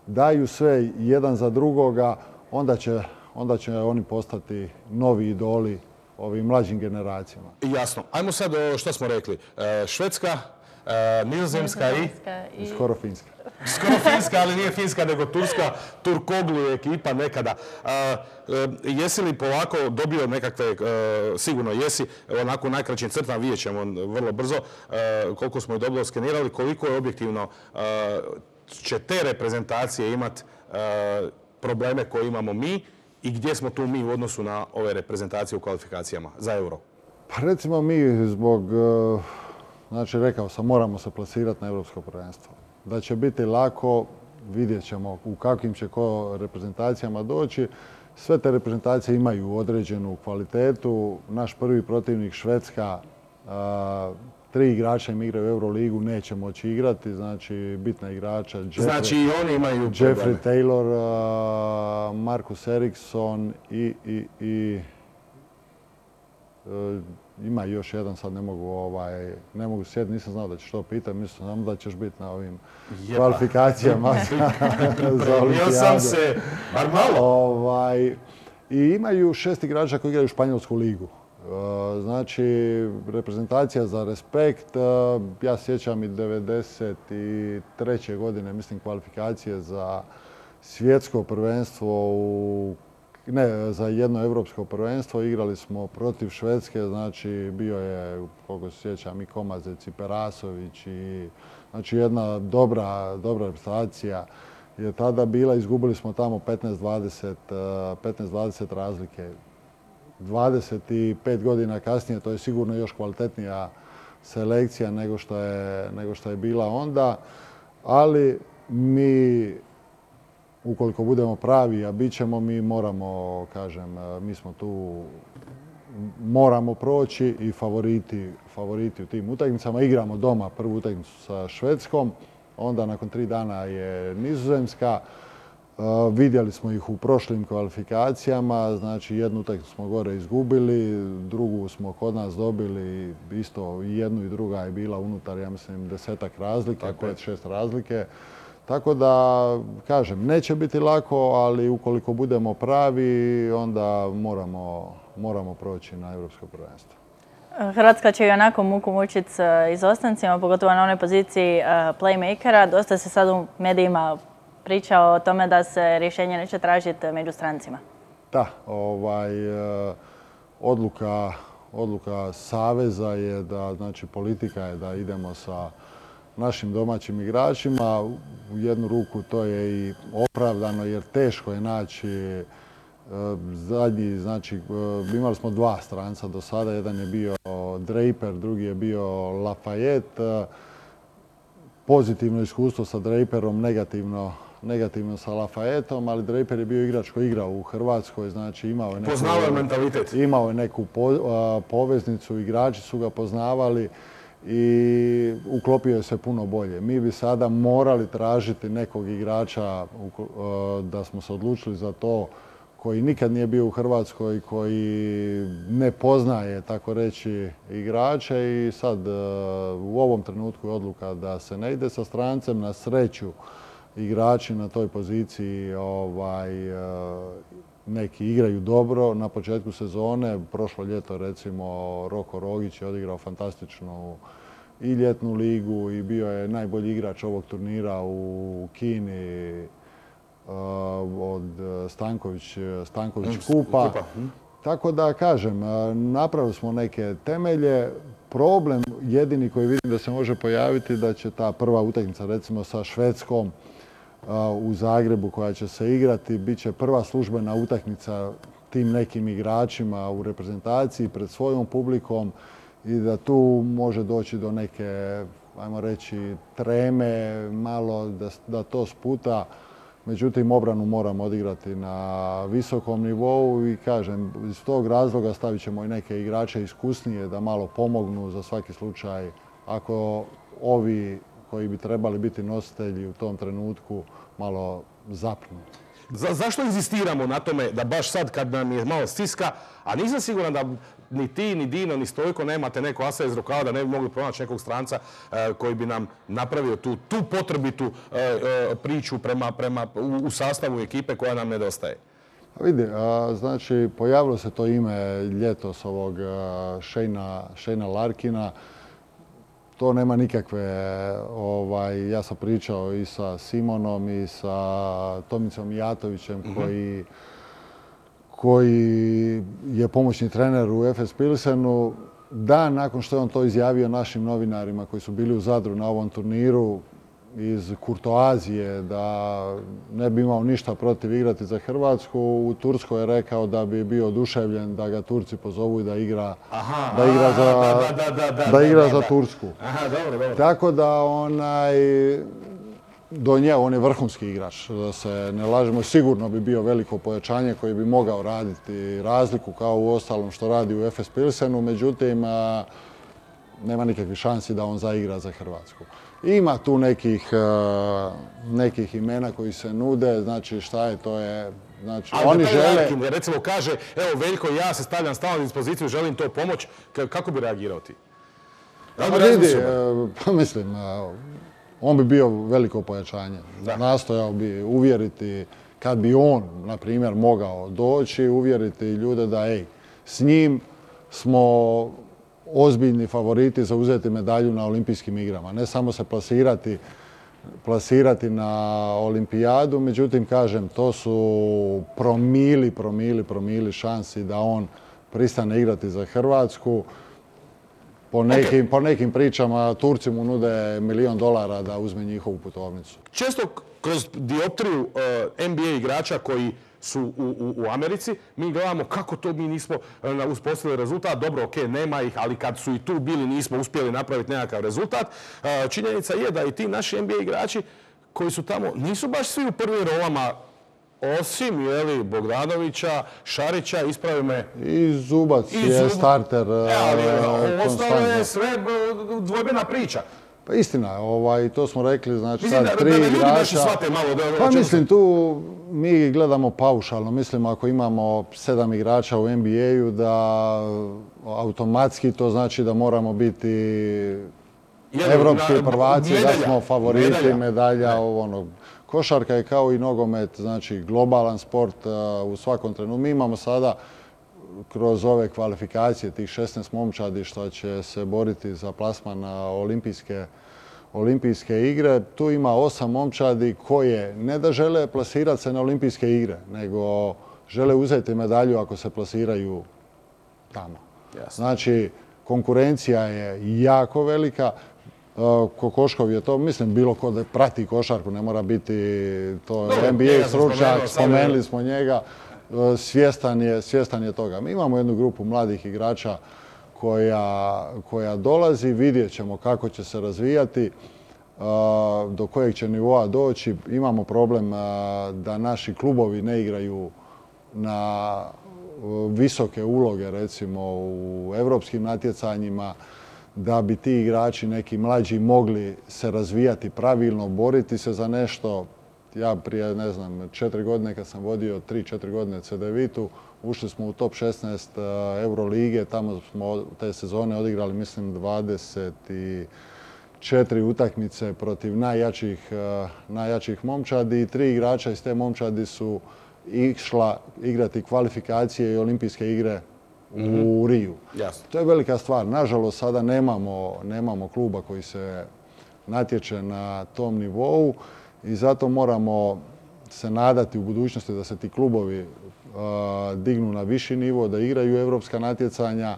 daju sve jedan za drugoga, onda će onda će oni postati novi idoli ovim mlađim generacijama. Jasno. Ajmo sad što smo rekli. E, Švedska, e, Nizozemska i... Skoro Finska. Skoro Finska, ali nije Finska nego Turska. Turkoglu je ekipa nekada. E, jesi li polako dobio nekakve, sigurno jesi, onako najkraćim crtama vidjet ćemo vrlo brzo koliko smo je dobro skenirali, koliko je objektivno će te reprezentacije imati probleme koje imamo mi i gdje smo tu mi u odnosu na ove reprezentacije u kvalifikacijama za euro? Pa recimo mi zbog, e, znači rekao sam, moramo se plasirati na europsko prvenstvo. Da će biti lako, vidjet ćemo u kakvim će ko reprezentacijama doći. Sve te reprezentacije imaju određenu kvalitetu. Naš prvi protivnik Švedska tri igrača im igraju Euroligu, neće moći igrati, znači bitna igrača. Jeffrey, znači i oni imaju Jeffrey Taylor, uh, Marcus Eriksson i, i, i uh, ima još jedan, sad ne mogu, ovaj, ne mogu sjediti, nisam znao da ćeš to pitati, mislim samo da ćeš biti na ovim kvalifikacijama za olimpijadu. sam se, bar malo. Ovaj, I imaju šest igrača koji igraju u Španjolsku ligu. Znači, reprezentacija za respekt, ja sjećam i 93. godine, mislim, kvalifikacije za svjetsko prvenstvo u ne, za jedno europsko prvenstvo igrali smo protiv Švedske, znači bio je, koliko se sjećam, i Komazec i Perasović i znači jedna dobra, dobra reprezentacija. je tada bila, izgubili smo tamo 15-20 15-20 razlike. 25 godina kasnije to je sigurno još kvalitetnija selekcija nego što je, nego što je bila onda, ali mi ukoliko budemo pravi, a bit ćemo, mi moramo, kažem, mi smo tu, moramo proći i favoriti, favoriti u tim utakmicama. Igramo doma prvu utakmicu sa Švedskom, onda nakon tri dana je Nizozemska. Vidjeli smo ih u prošlim kvalifikacijama, znači jednu utakmicu smo gore izgubili, drugu smo kod nas dobili, isto i jednu i druga je bila unutar, ja mislim, desetak razlike, pet, šest razlike. Tako da, kažem, neće biti lako, ali ukoliko budemo pravi, onda moramo, moramo proći na Europsko prvenstvo. Hrvatska će i onako muku mučiti s izostancima, pogotovo na onoj poziciji eh, playmakera. Dosta se sad u medijima pričao o tome da se rješenje neće tražiti među strancima. Da, ovaj, eh, odluka, odluka Saveza je da, znači politika je da idemo sa našim domaćim igračima. U jednu ruku to je i opravdano jer teško je naći e, zadnji, znači e, imali smo dva stranca do sada, jedan je bio Draper, drugi je bio Lafayette. Pozitivno iskustvo sa Draperom, negativno negativno sa Lafayetteom, ali Draper je bio igrač koji igrao u Hrvatskoj, znači imao je neku... mentalitet. Imao je neku poveznicu, igrači su ga poznavali i uklopio je se puno bolje. Mi bi sada morali tražiti nekog igrača da smo se odlučili za to koji nikad nije bio u Hrvatskoj, koji ne poznaje, tako reći, igrače i sad u ovom trenutku je odluka da se ne ide sa strancem. Na sreću igrači na toj poziciji ovaj, neki igraju dobro na početku sezone. Prošlo ljeto recimo Roko Rogić je odigrao fantastičnu i ljetnu ligu i bio je najbolji igrač ovog turnira u Kini uh, od Stanković, Stanković Kupa. Hm. Tako da kažem, uh, napravili smo neke temelje. Problem jedini koji vidim da se može pojaviti da će ta prva utakmica recimo sa Švedskom u Zagrebu koja će se igrati. Biće prva službena utakmica tim nekim igračima u reprezentaciji pred svojom publikom i da tu može doći do neke, ajmo reći, treme, malo da, da to sputa. Međutim, obranu moramo odigrati na visokom nivou i kažem, iz tog razloga stavit ćemo i neke igrače iskusnije da malo pomognu za svaki slučaj ako ovi koji bi trebali biti nositelji u tom trenutku malo zapnu. zašto inzistiramo na tome da baš sad kad nam je malo stiska, a nisam siguran da ni ti, ni Dino, ni Stojko nemate neko asa iz rukava da ne bi mogli pronaći nekog stranca e, koji bi nam napravio tu, tu potrebitu e, e, priču prema, prema, u, sastavu ekipe koja nam nedostaje. Vidi, znači pojavilo se to ime ljetos ovog Šejna Larkina to nema nikakve, ovaj, ja sam pričao i sa Simonom i sa Tomicom Jatovićem mhm. koji, koji je pomoćni trener u FS Pilsenu. Dan nakon što je on to izjavio našim novinarima koji su bili u Zadru na ovom turniru, iz Kurtoazije da ne bi imao ništa protiv igrati za Hrvatsku. U Turskoj je rekao da bi bio oduševljen da ga Turci pozovu i da igra, da igra za, da, igra za Tursku. Tako da onaj, do nje on je vrhunski igrač, da se ne lažemo, sigurno bi bio veliko pojačanje koji bi mogao raditi razliku kao u ostalom što radi u FS Pilsenu, međutim nema nikakvih šansi da on zaigra za Hrvatsku. Ima tu nekih, e, nekih imena koji se nude, znači šta je, to je Znači, Ali oni žele... recimo kaže, evo Veljko, ja se stavljam stalno na dispoziciju, želim to pomoć, kako bi reagirao ti? Da pa vidi, e, pa mislim, e, on bi bio veliko pojačanje. Nastojao bi uvjeriti, kad bi on, na primjer, mogao doći, uvjeriti ljude da, ej, s njim smo ozbiljni favoriti za uzeti medalju na olimpijskim igrama. Ne samo se plasirati, plasirati na olimpijadu, međutim, kažem, to su promili, promili, promili šansi da on pristane igrati za Hrvatsku. Po nekim, po nekim pričama Turci mu nude milion dolara da uzme njihovu putovnicu. Često kroz dioptriju e, NBA igrača koji su u, u, u Americi, mi gledamo kako to mi nismo e, uspostavili rezultat. Dobro, ok, nema ih, ali kad su i tu bili nismo uspjeli napraviti nekakav rezultat. E, činjenica je da i ti naši NBA igrači koji su tamo nisu baš svi u prvim rolama osim jeli, Bogdanovića, Šarića, ispravi me. I Zubac I je starter E, ali e, ostalo je sve dvojbena priča. Pa istina, ovaj, to smo rekli, znači Mislim sad da- tri da igrača. malo da- pa mislim tu mi gledamo paušalno, mislim ako imamo sedam igrača u NBA-u da automatski to znači da moramo biti evropski prvaci, da medalja, smo favoriti, medalja. medalja, ono. Košarka je kao i nogomet, znači globalan sport u svakom trenutku. Mi imamo sada kroz ove kvalifikacije tih 16 momčadi što će se boriti za plasman na olimpijske, olimpijske igre. Tu ima osam momčadi koje ne da žele plasirati se na olimpijske igre, nego žele uzeti medalju ako se plasiraju tamo. Znači, konkurencija je jako velika. E, Kokoškov je to, mislim, bilo ko da prati košarku, ne mora biti to NBA stručnjak, samo- spomenuli smo njega, svjestan je, svjestan je toga. Mi imamo jednu grupu mladih igrača koja, koja dolazi, vidjet ćemo kako će se razvijati, e, do kojeg će nivoa doći. Imamo problem e, da naši klubovi ne igraju na e, visoke uloge, recimo u europskim natjecanjima, da bi ti igrači neki mlađi mogli se razvijati pravilno, boriti se za nešto. Ja prije, ne znam, četiri godine kad sam vodio tri, četiri godine CDVitu, ušli smo u top 16 e, Eurolige, tamo smo te sezone odigrali, mislim, 24 utakmice protiv najjačih, e, najjačih momčadi i tri igrača iz te momčadi su išla igrati kvalifikacije i olimpijske igre u Riju. Jasno. To je velika stvar. Nažalost, sada nemamo, nemamo kluba koji se natječe na tom nivou i zato moramo se nadati u budućnosti da se ti klubovi a, dignu na viši nivo, da igraju europska natjecanja,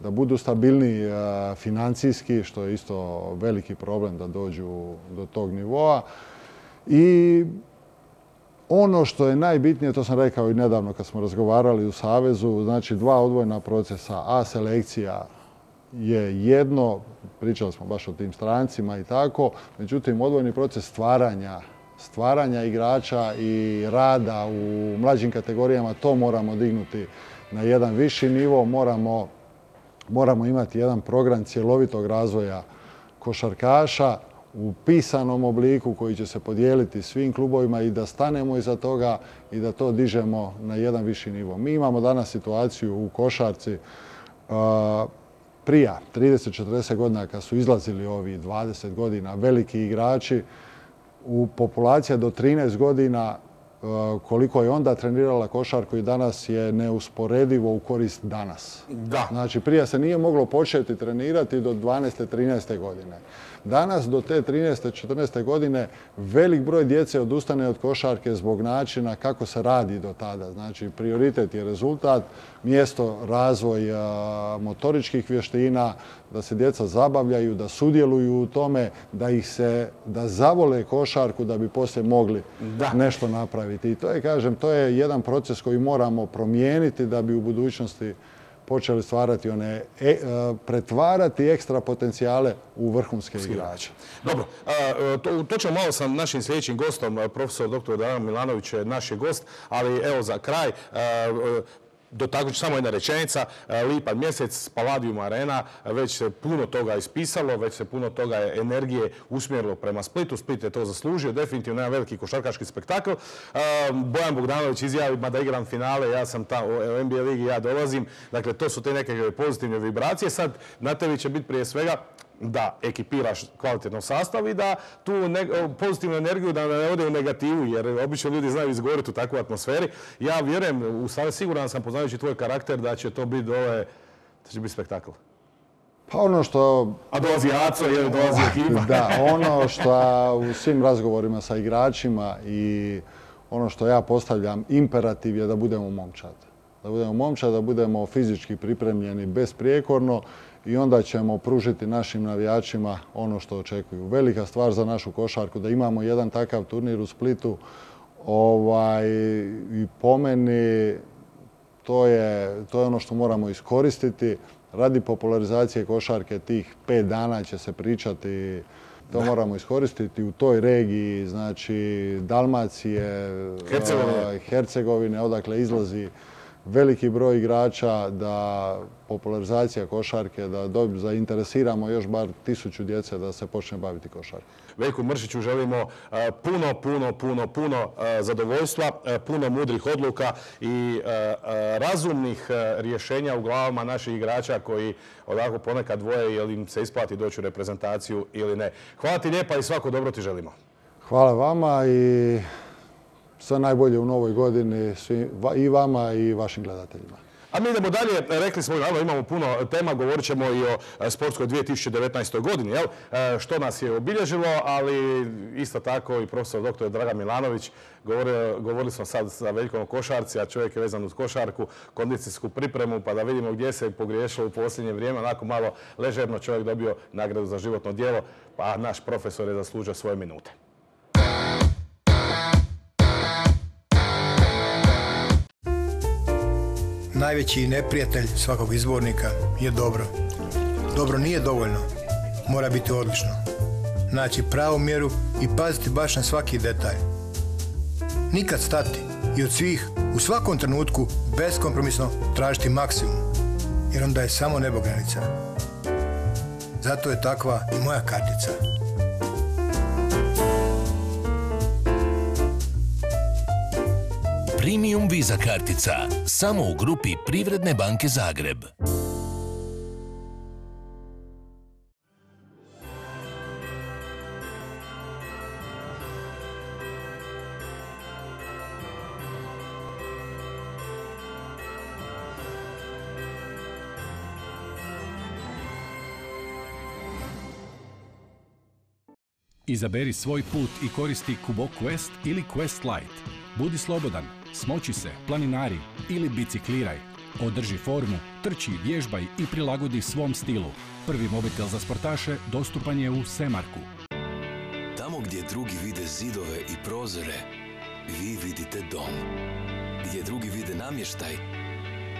da budu stabilniji a, financijski, što je isto veliki problem da dođu do tog nivoa. I ono što je najbitnije, to sam rekao i nedavno kad smo razgovarali u Savezu, znači dva odvojena procesa, A selekcija je jedno, pričali smo baš o tim strancima i tako, međutim odvojeni proces stvaranja, stvaranja igrača i rada u mlađim kategorijama, to moramo dignuti na jedan viši nivo, moramo, moramo imati jedan program cjelovitog razvoja košarkaša u pisanom obliku koji će se podijeliti svim klubovima i da stanemo iza toga i da to dižemo na jedan viši nivo. Mi imamo danas situaciju u košarci prija 30-40 godina kad su izlazili ovi 20 godina veliki igrači, u populacija do 13 godina e, koliko je onda trenirala košarku i danas je neusporedivo u korist danas. Da. Znači prije se nije moglo početi trenirati do 12. 13. godine. Danas do te 13. 14. godine velik broj djece odustane od košarke zbog načina kako se radi do tada. Znači prioritet je rezultat, mjesto razvoj a, motoričkih vještina, da se djeca zabavljaju, da sudjeluju u tome, da ih se, da zavole košarku da bi poslije mogli nešto napraviti. I to je, kažem, to je jedan proces koji moramo promijeniti da bi u budućnosti počeli stvarati one, e, e, pretvarati ekstra potencijale u vrhunske igrače. Dobro, a, to, to ćemo malo sa našim sljedećim gostom, profesor dr. Dragan Milanović je naš je gost, ali evo za kraj, a, dotaknut ću samo jedna rečenica, a, lipan mjesec, Palladium Arena, već se puno toga ispisalo, već se puno toga energije usmjerilo prema Splitu, Split je to zaslužio, definitivno jedan veliki košarkaški spektakl. A, Bojan Bogdanović izjavi, ma da igram finale, ja sam ta, u NBA ligi ja dolazim, dakle to su te neke pozitivne vibracije, sad na tebi će biti prije svega da ekipiraš kvalitetno sastav i da tu ne- pozitivnu energiju da ne ode u negativu, jer obično ljudi znaju izgoriti u takvoj atmosferi. Ja vjerujem, u stvari siguran sam poznajući tvoj karakter da će to biti dole, da će biti spektakl. Pa ono što... A dolazi Aco, jer dolazi ekipa. Da, ono što u svim razgovorima sa igračima i ono što ja postavljam, imperativ je da budemo momčad. Da budemo momčad, da budemo fizički pripremljeni besprijekorno i onda ćemo pružiti našim navijačima ono što očekuju. Velika stvar za našu košarku da imamo jedan takav turnir u Splitu ovaj, i po meni to je, to je ono što moramo iskoristiti. Radi popularizacije košarke tih pet dana će se pričati to moramo iskoristiti u toj regiji, znači Dalmacije, Hercegovine. Hercegovine, odakle izlazi veliki broj igrača, da popularizacija košarke, da zainteresiramo još bar tisuću djece da se počne baviti košarkom. Veljku Mršiću želimo e, puno, puno, puno, puno e, zadovoljstva, e, puno mudrih odluka i razumnih rješenja u glavama naših igrača koji odako ponekad dvoje jel im se isplati doći u reprezentaciju ili ne. Hvala ti lijepa i svako dobro ti želimo. Hvala vama i sve najbolje u novoj godini svi- i vama i vašim gledateljima. A mi idemo dalje, rekli smo, naravno imamo puno tema, govorit ćemo i o e, sportskoj 2019. godini, jel? E, što nas je obilježilo, ali isto tako i profesor dr. Dragan Milanović, govorili smo sad sa Veljkom o košarci, a čovjek je vezan uz košarku, kondicijsku pripremu, pa da vidimo gdje se pogriješilo u posljednje vrijeme, onako malo ležerno čovjek dobio nagradu za životno djelo, pa naš profesor je zaslužio svoje minute. Najveći neprijatelj svakog izbornika je dobro. Dobro nije dovoljno, mora biti odlično. Naći pravu mjeru i paziti baš na svaki detalj. Nikad stati i od svih u svakom trenutku beskompromisno tražiti maksimum, jer onda je samo nebo granica. Zato je takva i moja kartica. Premium Visa kartica. Samo u grupi Privredne banke Zagreb. Izaberi svoj put i koristi Kubo Quest ili Quest Lite. Budi slobodan, smoči se, planinari ili bicikliraj. Održi formu, trči, vježbaj i prilagodi svom stilu. Prvi mobitel za sportaše dostupan je u Semarku. Tamo gdje drugi vide zidove i prozore, vi vidite dom. Gdje drugi vide namještaj,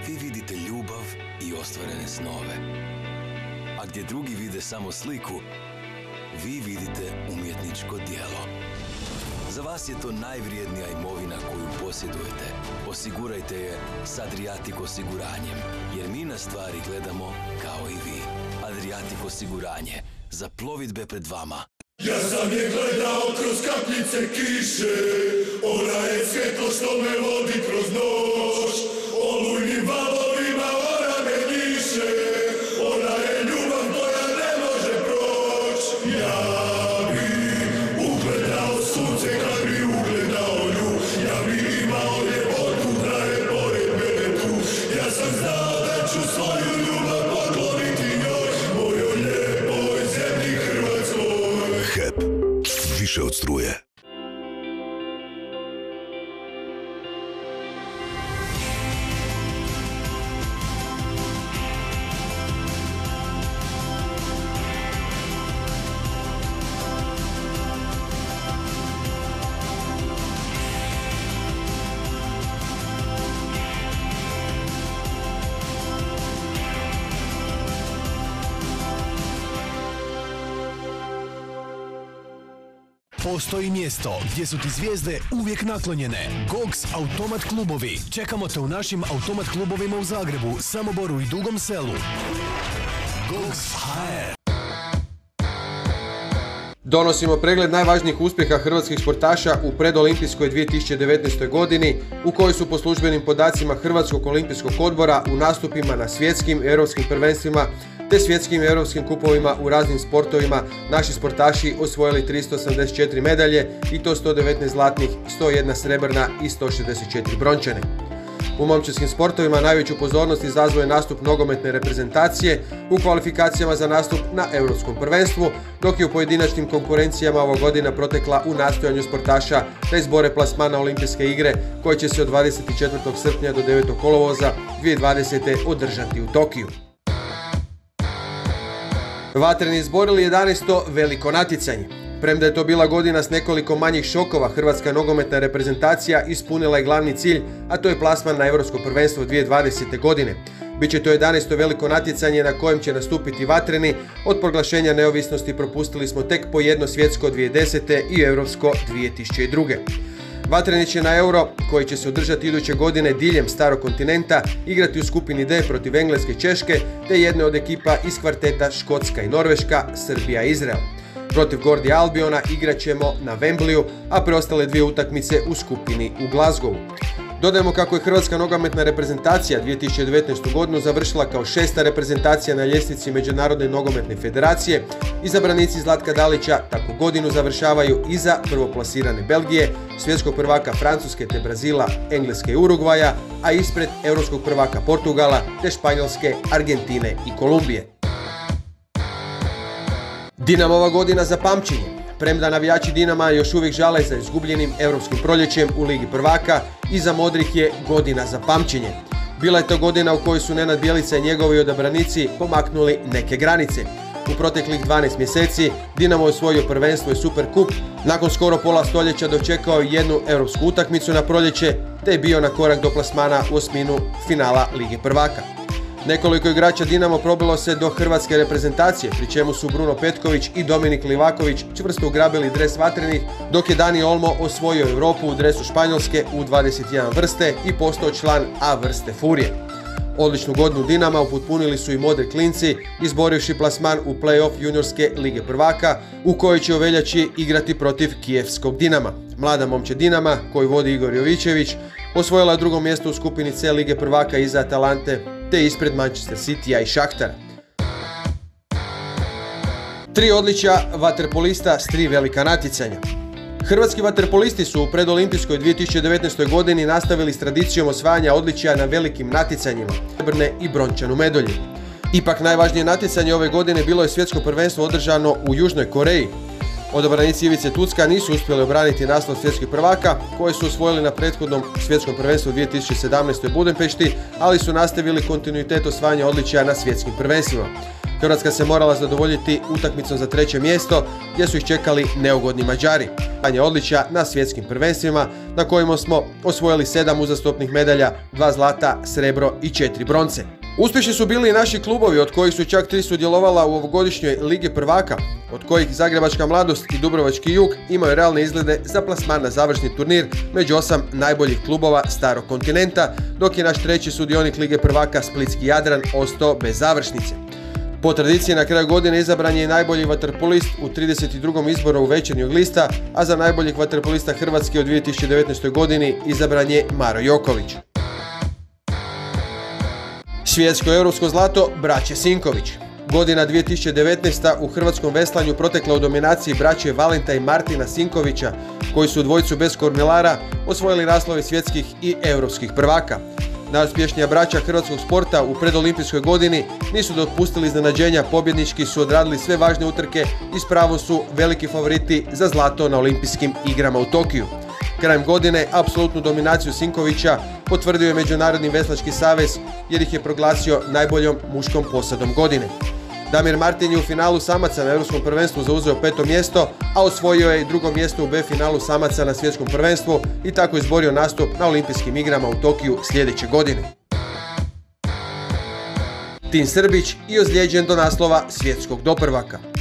vi vidite ljubav i ostvarene snove. A gdje drugi vide samo sliku, vi vidite umjetničko djelo. Za vas je to najvrijednija imovina koju posjedujete. Osigurajte je s Adriatic osiguranjem, jer mi na stvari gledamo kao i vi. Adriatic osiguranje, za plovidbe pred vama. Ja sam je gledao kroz kapljice kiše Ona je svjetlo što me vodi kroz noć Više od struje. Postoji mjesto gdje su ti zvijezde uvijek naklonjene. Gogs Automat klubovi. Čekamo te u našim automat klubovima u Zagrebu, Samoboru i Dugom selu. Gogs HR. Donosimo pregled najvažnijih uspjeha hrvatskih sportaša u predolimpijskoj 2019. godini u kojoj su po službenim podacima Hrvatskog olimpijskog odbora u nastupima na svjetskim i europskim prvenstvima te svjetskim i europskim kupovima u raznim sportovima naši sportaši osvojili 384 medalje i to 119 zlatnih, 101 srebrna i 164 brončane. U momčarskim sportovima najveću pozornost izazvao je nastup nogometne reprezentacije u kvalifikacijama za nastup na Europskom prvenstvu, dok je u pojedinačnim konkurencijama ova godina protekla u nastojanju sportaša da izbore plasman na olimpijske igre koje će se od 24. srpnja do 9. kolovoza 2020. održati u Tokiju. Vatreni izborili 11. veliko natjecanje. Premda je to bila godina s nekoliko manjih šokova, hrvatska nogometna reprezentacija ispunila je glavni cilj, a to je plasman na Europsko prvenstvo 2020. godine. Biće to 11. veliko natjecanje na kojem će nastupiti vatreni. Od proglašenja neovisnosti propustili smo tek po jedno svjetsko 2010. i europsko 2002. Vatreni će na Euro, koji će se održati iduće godine diljem starog kontinenta, igrati u skupini D protiv Engleske i Češke, te jedne od ekipa iz kvarteta Škotska i Norveška, Srbija i Izrael. Protiv Gordi Albiona igrat ćemo na Wembleyu, a preostale dvije utakmice u skupini u Glasgowu. Dodajemo kako je Hrvatska nogometna reprezentacija 2019. godinu završila kao šesta reprezentacija na ljestvici Međunarodne nogometne federacije. Izabranici Zlatka Dalića tako godinu završavaju iza prvoplasirane Belgije, svjetskog prvaka Francuske te Brazila, Engleske i Urugvaja, a ispred europskog prvaka Portugala te Španjolske, Argentine i Kolumbije. Dinamova godina za pamćenje. Premda navijači Dinama još uvijek žale za izgubljenim europskim proljećem u Ligi prvaka, iza Modrih je godina za pamćenje. Bila je to godina u kojoj su Nenad Bjelica i njegovi odabranici pomaknuli neke granice. U proteklih 12 mjeseci Dinamo je osvojio prvenstvo i Super Kup, nakon skoro pola stoljeća dočekao jednu europsku utakmicu na proljeće, te je bio na korak do plasmana u osminu finala Lige prvaka. Nekoliko igrača Dinamo probilo se do hrvatske reprezentacije, pri čemu su Bruno Petković i Dominik Livaković čvrsto ugrabili dres vatrenih, dok je Dani Olmo osvojio Europu u dresu Španjolske u 21 vrste i postao član A vrste Furije. Odličnu godinu Dinama upotpunili su i modri klinci, izborivši plasman u play-off juniorske lige prvaka, u kojoj će u veljači igrati protiv Kijevskog Dinama. Mlada momče Dinama, koju vodi Igor Jovićević, osvojila je drugo mjesto u skupini C lige prvaka iza Atalante, te ispred Manchester Citya i Shaktara. Tri odličja vaterpolista s tri velika natjecanja. Hrvatski vaterpolisti su u predolimpijskoj 2019. godini nastavili s tradicijom osvajanja odličja na velikim natjecanjima, srebrne i brončanu medalju. Ipak najvažnije natjecanje ove godine bilo je svjetsko prvenstvo održano u Južnoj Koreji. Odobranici Ivice Tucka nisu uspjeli obraniti naslov svjetskih prvaka koje su osvojili na prethodnom svjetskom prvenstvu u 2017. u Budimpešti, ali su nastavili kontinuitet osvajanja odličja na svjetskim prvenstvima. Hrvatska se morala zadovoljiti utakmicom za treće mjesto gdje su ih čekali neugodni Mađari. Panje odličja na svjetskim prvenstvima na kojima smo osvojili sedam uzastopnih medalja, dva zlata, srebro i četiri bronce. Uspješni su bili i naši klubovi od kojih su čak tri sudjelovala u ovogodišnjoj Ligi prvaka, od kojih Zagrebačka mladost i Dubrovački jug imaju realne izglede za plasman na završni turnir među osam najboljih klubova starog kontinenta, dok je naš treći sudionik Lige prvaka Splitski Jadran ostao bez završnice. Po tradiciji na kraju godine izabran je najbolji vaterpolist u 32. izboru u večernjog lista, a za najboljeg vaterpolista Hrvatske u 2019. godini izabran je Maro Joković. Svjetsko europsko zlato braće Sinković. Godina 2019. u hrvatskom veslanju protekla u dominaciji braće Valenta i Martina Sinkovića, koji su u dvojcu bez kormilara osvojili naslove svjetskih i europskih prvaka. Najuspješnija braća hrvatskog sporta u predolimpijskoj godini nisu dopustili iznenađenja, pobjednički su odradili sve važne utrke i spravo su veliki favoriti za zlato na olimpijskim igrama u Tokiju. Krajem godine apsolutnu dominaciju Sinkovića potvrdio je Međunarodni veslački savez jer ih je proglasio najboljom muškom posadom godine. Damir Martin je u finalu samaca na Europskom prvenstvu zauzeo peto mjesto, a osvojio je i drugo mjesto u B finalu samaca na Svjetskom prvenstvu i tako izborio nastup na olimpijskim igrama u Tokiju sljedeće godine. Tin Srbić i ozlijeđen do naslova svjetskog doprvaka.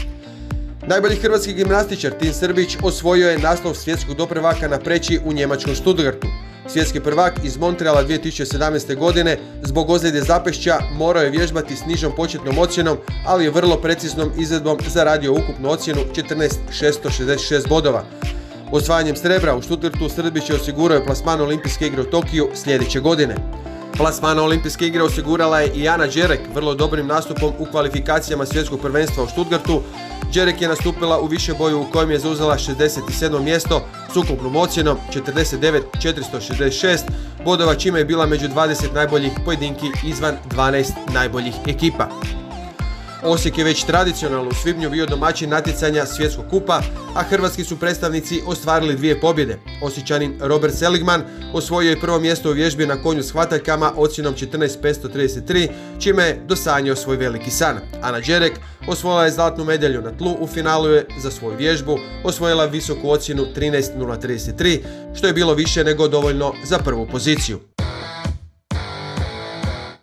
Najbolji hrvatski gimnastičar Tin Srbić osvojio je naslov svjetskog doprvaka na preći u njemačkom Stuttgartu. Svjetski prvak iz Montreala 2017. godine zbog ozljede zapešća morao je vježbati s nižom početnom ocjenom, ali je vrlo preciznom izvedbom zaradio ukupnu ocjenu 14.666 bodova. Osvajanjem srebra u Stuttgartu Srbić je osigurao plasman olimpijske igre u Tokiju sljedeće godine. Plasman olimpijske igre osigurala je i Ana Đerek vrlo dobrim nastupom u kvalifikacijama svjetskog prvenstva u Stuttgartu. Đerek je nastupila u više boju u kojem je zauzela 67. mjesto s ukupnom ocjenom 49.466 bodova čime je bila među 20 najboljih pojedinki izvan 12 najboljih ekipa. Osijek je već tradicionalno u svibnju bio domaćin natjecanja svjetskog kupa, a hrvatski su predstavnici ostvarili dvije pobjede. Osjećanin Robert Seligman osvojio je prvo mjesto u vježbi na konju s hvataljkama ocjenom 14.533, čime je dosanjao svoj veliki san. Ana Đerek osvojila je zlatnu medalju na tlu, u finalu je za svoju vježbu osvojila visoku ocjenu 13.033, što je bilo više nego dovoljno za prvu poziciju.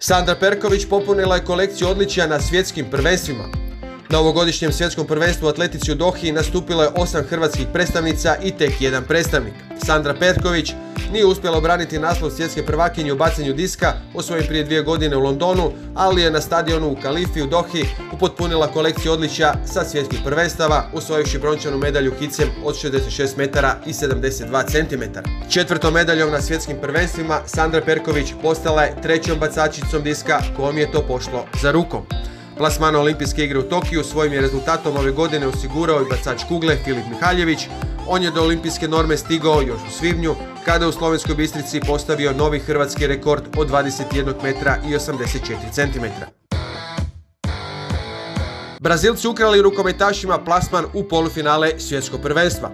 Sandra Perković popunila je kolekciju odličja na svjetskim prvenstvima. Na ovogodišnjem svjetskom prvenstvu u atletici u Dohi nastupilo je osam hrvatskih predstavnica i tek jedan predstavnik. Sandra Perković nije uspjela obraniti naslov svjetske prvakinje u bacanju diska, osvojen prije dvije godine u Londonu, ali je na stadionu u Kalifi u Dohi upotpunila kolekciju odličja sa svjetskih prvenstava, osvojivši brončanu medalju hicem od 66 metara i 72 cm. Četvrtom medaljom na svjetskim prvenstvima Sandra Perković postala je trećom bacačicom diska kojom je to pošlo za rukom. Plasman olimpijske igre u Tokiju svojim je rezultatom ove godine osigurao i bacač kugle Filip Mihaljević. On je do olimpijske norme stigao još u svibnju, kada je u Slovenskoj Bistrici postavio novi hrvatski rekord od 21 metra i 84 cm. Brazilci ukrali rukometašima plasman u polufinale svjetskog prvenstva.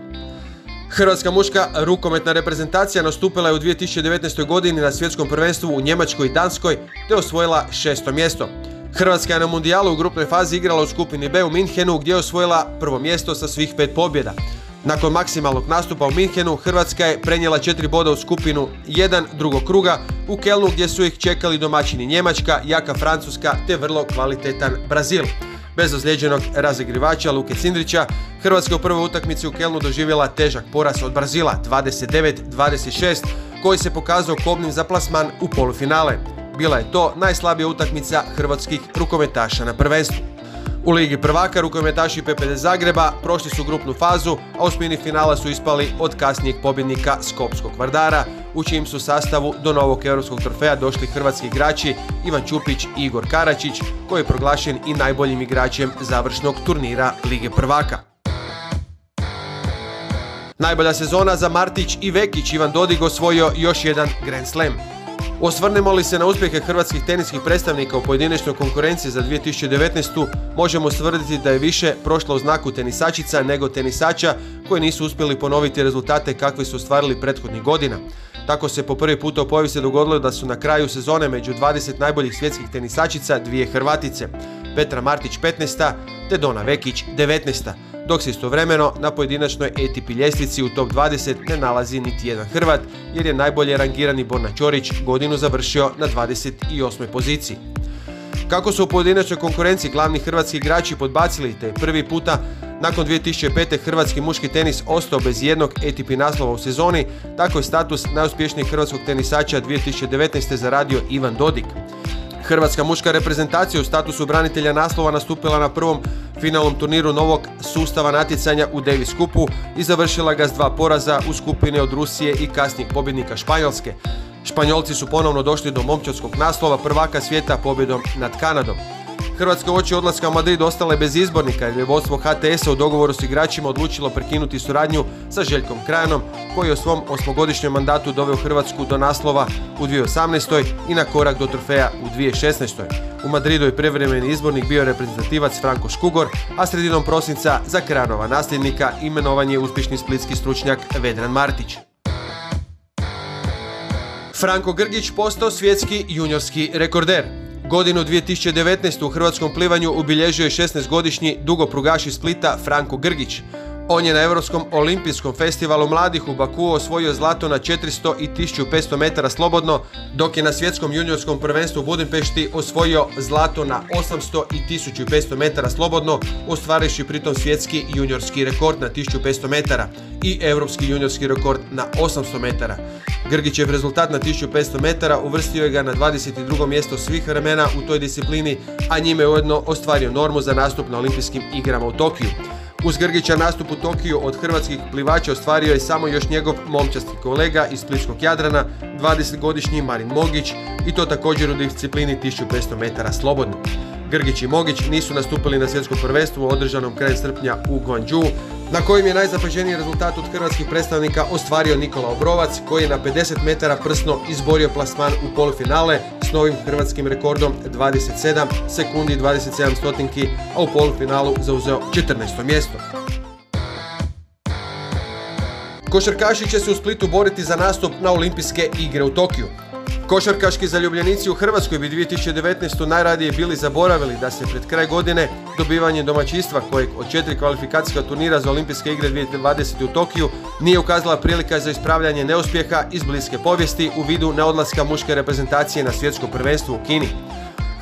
Hrvatska muška rukometna reprezentacija nastupila je u 2019. godini na svjetskom prvenstvu u Njemačkoj i Danskoj te osvojila šesto mjesto. Hrvatska je na mundijalu u grupnoj fazi igrala u skupini B u Minhenu gdje je osvojila prvo mjesto sa svih pet pobjeda. Nakon maksimalnog nastupa u Minhenu, Hrvatska je prenijela četiri boda u skupinu 1 drugog kruga u Kelnu gdje su ih čekali domaćini Njemačka, jaka Francuska te vrlo kvalitetan Brazil. Bez ozlijeđenog razigrivača Luke Cindrića, Hrvatska u prvoj utakmici u Kelnu doživjela težak poraz od Brazila 29-26 koji se pokazao kobnim za plasman u polufinale. Bila je to najslabija utakmica hrvatskih rukometaša na prvenstvu. U Ligi prvaka rukometaši PPD Zagreba prošli su grupnu fazu, a u smini finala su ispali od kasnijeg pobjednika Skopskog Vardara, u čijem su sastavu do novog europskog trofeja došli hrvatski igrači Ivan Čupić i Igor Karačić, koji je proglašen i najboljim igračem završnog turnira Lige prvaka. Najbolja sezona za Martić i Vekić Ivan Dodig osvojio još jedan Grand Slam. Osvrnemo li se na uspjehe hrvatskih teniskih predstavnika u pojedinačnoj konkurenciji za 2019. možemo stvrditi da je više prošlo u znaku tenisačica nego tenisača koji nisu uspjeli ponoviti rezultate kakve su ostvarili prethodnih godina. Tako se po prvi puta u povijesti dogodilo da su na kraju sezone među 20 najboljih svjetskih tenisačica dvije Hrvatice, Petra Martić 15. te Dona Vekić 19 dok se istovremeno na pojedinačnoj ATP ljestvici u top 20 ne nalazi niti jedan Hrvat, jer je najbolje rangirani Borna Ćorić godinu završio na 28. poziciji. Kako su u pojedinačnoj konkurenciji glavni hrvatski igrači podbacili te prvi puta nakon 2005. hrvatski muški tenis ostao bez jednog ATP naslova u sezoni, tako je status najuspješnijeg hrvatskog tenisača 2019. zaradio Ivan Dodik. Hrvatska muška reprezentacija u statusu branitelja naslova nastupila na prvom finalnom turniru novog sustava natjecanja u Davis Kupu i završila ga s dva poraza u skupine od Rusije i kasnijeg pobjednika Španjolske. Španjolci su ponovno došli do momčadskog naslova prvaka svijeta pobjedom nad Kanadom. Hrvatska oči odlaska u Madrid ostale bez izbornika jer je vodstvo HTS-a u dogovoru s igračima odlučilo prekinuti suradnju sa Željkom Krajanom koji je u svom osmogodišnjem mandatu doveo Hrvatsku do naslova u 2018. i na korak do trofeja u 2016. U Madridu je privremeni izbornik bio reprezentativac Franko Škugor, a sredinom prosinca za Krajanova nasljednika imenovan je uspješni splitski stručnjak Vedran Martić. Franko Grgić postao svjetski juniorski rekorder. Godinu 2019. u hrvatskom plivanju obilježio je 16-godišnji dugoprugaš iz Splita Franko Grgić. On je na Europskom olimpijskom festivalu mladih u Baku osvojio zlato na 400 i 1500 metara slobodno, dok je na svjetskom juniorskom prvenstvu u Budimpešti osvojio zlato na 800 i 1500 metara slobodno, ostvarivši pritom svjetski juniorski rekord na 1500 metara i europski juniorski rekord na 800 metara. Grgićev rezultat na 1500 metara uvrstio je ga na 22. mjesto svih vremena u toj disciplini, a njime ujedno ostvario normu za nastup na olimpijskim igrama u Tokiju. Uz Grgića nastup u Tokiju od hrvatskih plivača ostvario je samo još njegov momčasti kolega iz Splitskog Jadrana, 20-godišnji Marin Mogić i to također u disciplini 1500 metara slobodno. Grgić i Mogić nisu nastupili na svjetskom prvenstvu održanom krajem srpnja u Guangzhou. Na kojim je najzapaženiji rezultat od hrvatskih predstavnika ostvario Nikola Obrovac, koji je na 50 metara prsno izborio plasman u polufinale s novim hrvatskim rekordom 27 sekundi i 27 stotinki, a u polufinalu zauzeo 14. mjesto. Košarkaši će se u Splitu boriti za nastup na olimpijske igre u Tokiju. Košarkaški zaljubljenici u Hrvatskoj bi 2019. najradije bili zaboravili da se pred kraj godine dobivanje domaćistva kojeg od četiri kvalifikacijska turnira za olimpijske igre 2020. u Tokiju nije ukazala prilika za ispravljanje neuspjeha iz bliske povijesti u vidu neodlaska muške reprezentacije na svjetsko prvenstvo u Kini.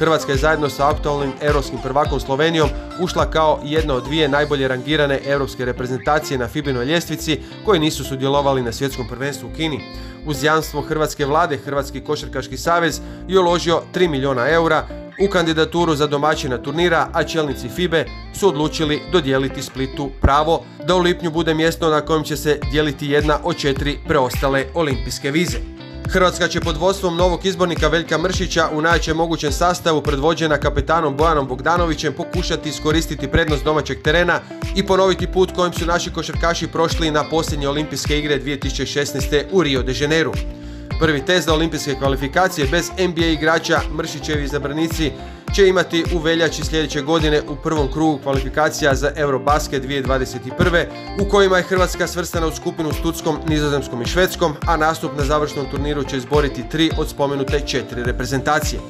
Hrvatska je zajedno sa aktualnim europskim prvakom Slovenijom ušla kao jedna od dvije najbolje rangirane europske reprezentacije na Fibinoj ljestvici koji nisu sudjelovali na svjetskom prvenstvu u Kini. Uz jamstvo Hrvatske vlade, Hrvatski košarkaški savez je uložio 3 milijuna eura u kandidaturu za domaćina turnira, a čelnici FIBE su odlučili dodijeliti Splitu pravo da u lipnju bude mjesto na kojem će se dijeliti jedna od četiri preostale olimpijske vize. Hrvatska će pod vodstvom novog izbornika Veljka Mršića u najvećem mogućem sastavu predvođena kapetanom Bojanom Bogdanovićem pokušati iskoristiti prednost domaćeg terena i ponoviti put kojim su naši košarkaši prošli na posljednje olimpijske igre 2016. u Rio de Janeiro. Prvi test za olimpijske kvalifikacije bez NBA igrača Mršićevi zabranici će imati u veljači sljedeće godine u prvom krugu kvalifikacija za Eurobasket 2021. u kojima je Hrvatska svrstana u skupinu s Tutskom, Nizozemskom i Švedskom, a nastup na završnom turniru će izboriti tri od spomenute četiri reprezentacije.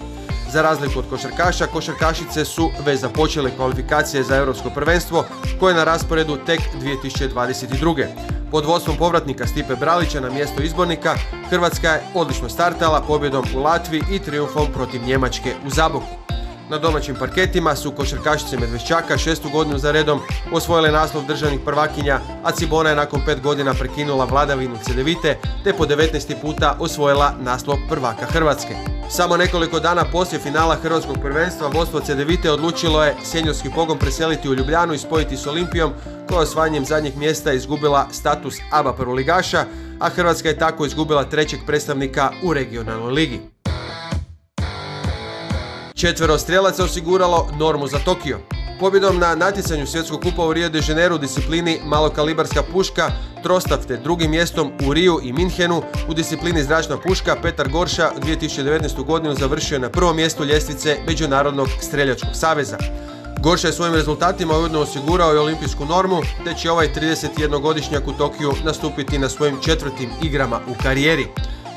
Za razliku od košarkaša, košarkašice su već započele kvalifikacije za europsko prvenstvo koje je na rasporedu tek 2022. Pod vodstvom povratnika Stipe Bralića na mjesto izbornika, Hrvatska je odlično startala pobjedom u Latviji i triumfom protiv Njemačke u Zaboku. Na domaćim parketima su košarkašice Medvešćaka šestu godinu za redom osvojile naslov državnih prvakinja, a Cibona je nakon pet godina prekinula vladavinu Cedevite te po 19. puta osvojila naslov prvaka Hrvatske. Samo nekoliko dana poslije finala Hrvatskog prvenstva vodstvo Cedevite odlučilo je senjorski pogon preseliti u Ljubljanu i spojiti s Olimpijom koja osvajanjem zadnjih mjesta izgubila status ABA prvoligaša, a Hrvatska je tako izgubila trećeg predstavnika u regionalnoj ligi. Četvero strijelaca osiguralo normu za Tokio. Pobjedom na natjecanju svjetskog kupa u Rio de Janeiro u disciplini malokalibarska puška trostavte drugim mjestom u Riju i Minhenu u disciplini zračna puška Petar Gorša 2019. godinu završio na prvom mjestu ljestvice Međunarodnog streljačkog saveza. Gorša je svojim rezultatima ujedno osigurao i olimpijsku normu, te će ovaj 31-godišnjak u Tokiju nastupiti na svojim četvrtim igrama u karijeri.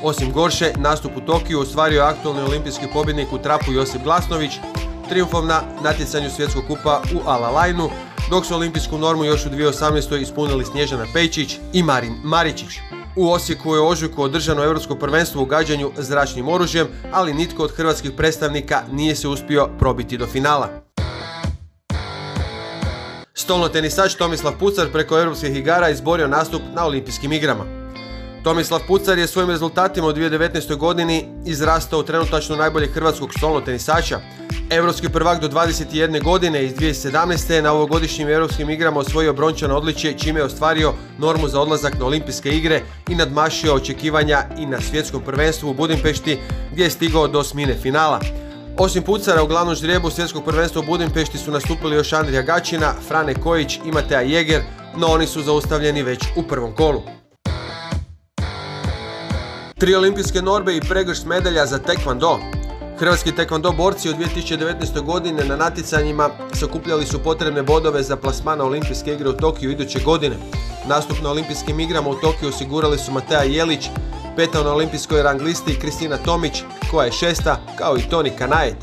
Osim Gorše, nastup u Tokiju ostvario je aktualni olimpijski pobjednik u trapu Josip Glasnović, triumfom na natjecanju svjetskog kupa u Alalajnu, dok su olimpijsku normu još u 2018. ispunili Snježana Pejčić i Marin Maričić. U Osijeku je ožujku održano europsko prvenstvo u gađanju zračnim oružjem, ali nitko od hrvatskih predstavnika nije se uspio probiti do finala. Stolno tenisač Tomislav Pucar preko europskih igara izborio nastup na olimpijskim igrama. Tomislav Pucar je svojim rezultatima u 2019. godini izrastao trenutačno najboljeg hrvatskog stolno tenisača. Europski prvak do 21. godine iz 2017. na ovogodišnjim europskim igrama osvojio brončano odličje čime je ostvario normu za odlazak na olimpijske igre i nadmašio očekivanja i na svjetskom prvenstvu u Budimpešti gdje je stigao do smine finala. Osim Pucara u glavnom ždrijebu svjetskog prvenstva u Budimpešti su nastupili još Andrija Gačina, Frane Kojić i Mateja Jeger, no oni su zaustavljeni već u prvom kolu. Tri olimpijske norbe i pregršt medalja za Taekwondo. Hrvatski Taekwondo borci u 2019. godine na natjecanjima sakupljali su potrebne bodove za plasman na olimpijske igre u Tokiju iduće godine. Nastup na olimpijskim igrama u Tokiju osigurali su Mateja Jelić, peta na olimpijskoj rang listi Kristina Tomić, koja je šesta, kao i Toni Kanajet.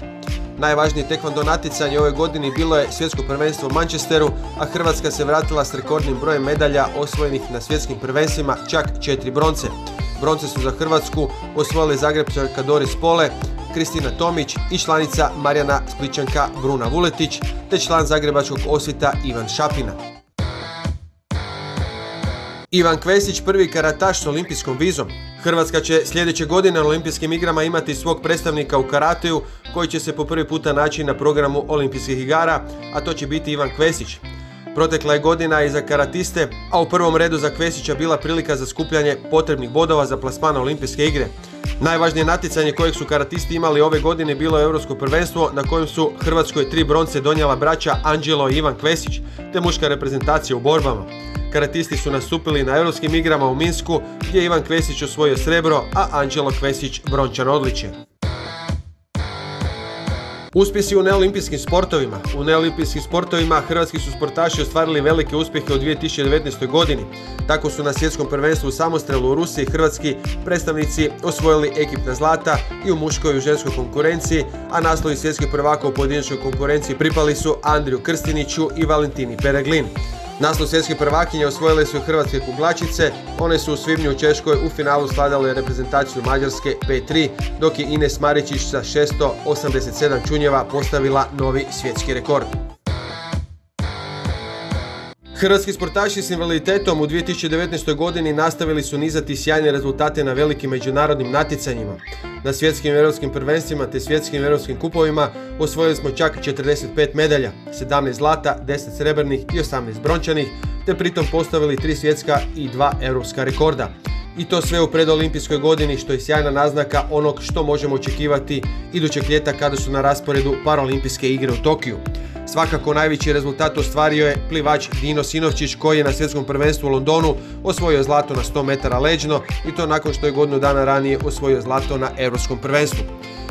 Najvažnije taekwondo natjecanje ove godini bilo je svjetsko prvenstvo u Manchesteru, a Hrvatska se vratila s rekordnim brojem medalja osvojenih na svjetskim prvenstvima, čak četiri bronce. Bronce su za Hrvatsku osvojili Zagrebčanka Doris Pole, Kristina Tomić i članica Marijana Spličanka Bruna Vuletić, te član Zagrebačkog osvita Ivan Šapina. Ivan Kvesić prvi karataš s olimpijskom vizom. Hrvatska će sljedeće godine na olimpijskim igrama imati svog predstavnika u karateju koji će se po prvi puta naći na programu olimpijskih igara, a to će biti Ivan Kvesić. Protekla je godina i za karatiste, a u prvom redu za Kvesića bila prilika za skupljanje potrebnih bodova za plasman na olimpijske igre. Najvažnije natjecanje kojeg su karatisti imali ove godine bilo je Europsko prvenstvo na kojem su Hrvatskoj tri bronce donijela braća Anđelo i Ivan Kvesić, te muška reprezentacija u borbama. Karatisti su nastupili na europskim igrama u Minsku gdje je Ivan Kvesić osvojio srebro, a Anđelo Kvesić brončan odličje. Uspjesi u neolimpijskim sportovima. U neolimpijskim sportovima hrvatski su sportaši ostvarili velike uspjehe u 2019. godini. Tako su na svjetskom prvenstvu u samostrelu u Rusiji hrvatski predstavnici osvojili ekipna zlata i u muškoj i u ženskoj konkurenciji, a naslovi svjetskih prvaka u pojedinačnoj konkurenciji pripali su Andriju Krstiniću i Valentini Pereglin. Naslov svjetske prvakinje osvojile su hrvatske kuglačice, one su u svibnju u Češkoj u finalu sladale reprezentaciju Mađarske 5-3, dok je Ines Maričić sa 687 čunjeva postavila novi svjetski rekord. Hrvatski sportaši s invaliditetom u 2019. godini nastavili su nizati sjajne rezultate na velikim međunarodnim natjecanjima. Na svjetskim i europskim prvenstvima te svjetskim i europskim kupovima osvojili smo čak 45 medalja, 17 zlata, 10 srebrnih i 18 brončanih, te pritom postavili 3 svjetska i 2 europska rekorda. I to sve u predolimpijskoj godini što je sjajna naznaka onog što možemo očekivati idućeg ljeta kada su na rasporedu Paralimpijske igre u Tokiju. Svakako najveći rezultat ostvario je plivač Dino Sinovčić koji je na svjetskom prvenstvu u Londonu osvojio zlato na 100 metara leđno i to nakon što je godinu dana ranije osvojio zlato na europskom prvenstvu.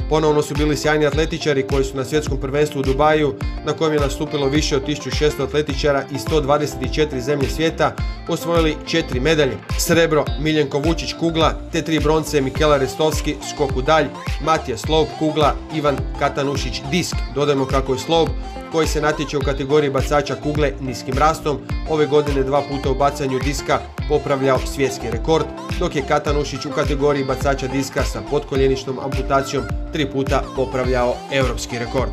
Ponovno su bili sjajni atletičari koji su na svjetskom prvenstvu u Dubaju, na kojem je nastupilo više od 1600 atletičara iz 124 zemlje svijeta, osvojili četiri medalje. Srebro Miljenko Vučić kugla, te tri bronce Mikela Restovski skoku dalj, Matija Slob kugla, Ivan Katanušić disk. Dodajmo kako je Slob koji se natječe u kategoriji bacača kugle niskim rastom, ove godine dva puta u bacanju diska popravljao svjetski rekord, dok je Katanušić u kategoriji bacača diska sa potkoljeničnom amputacijom tri puta popravljao europski rekord.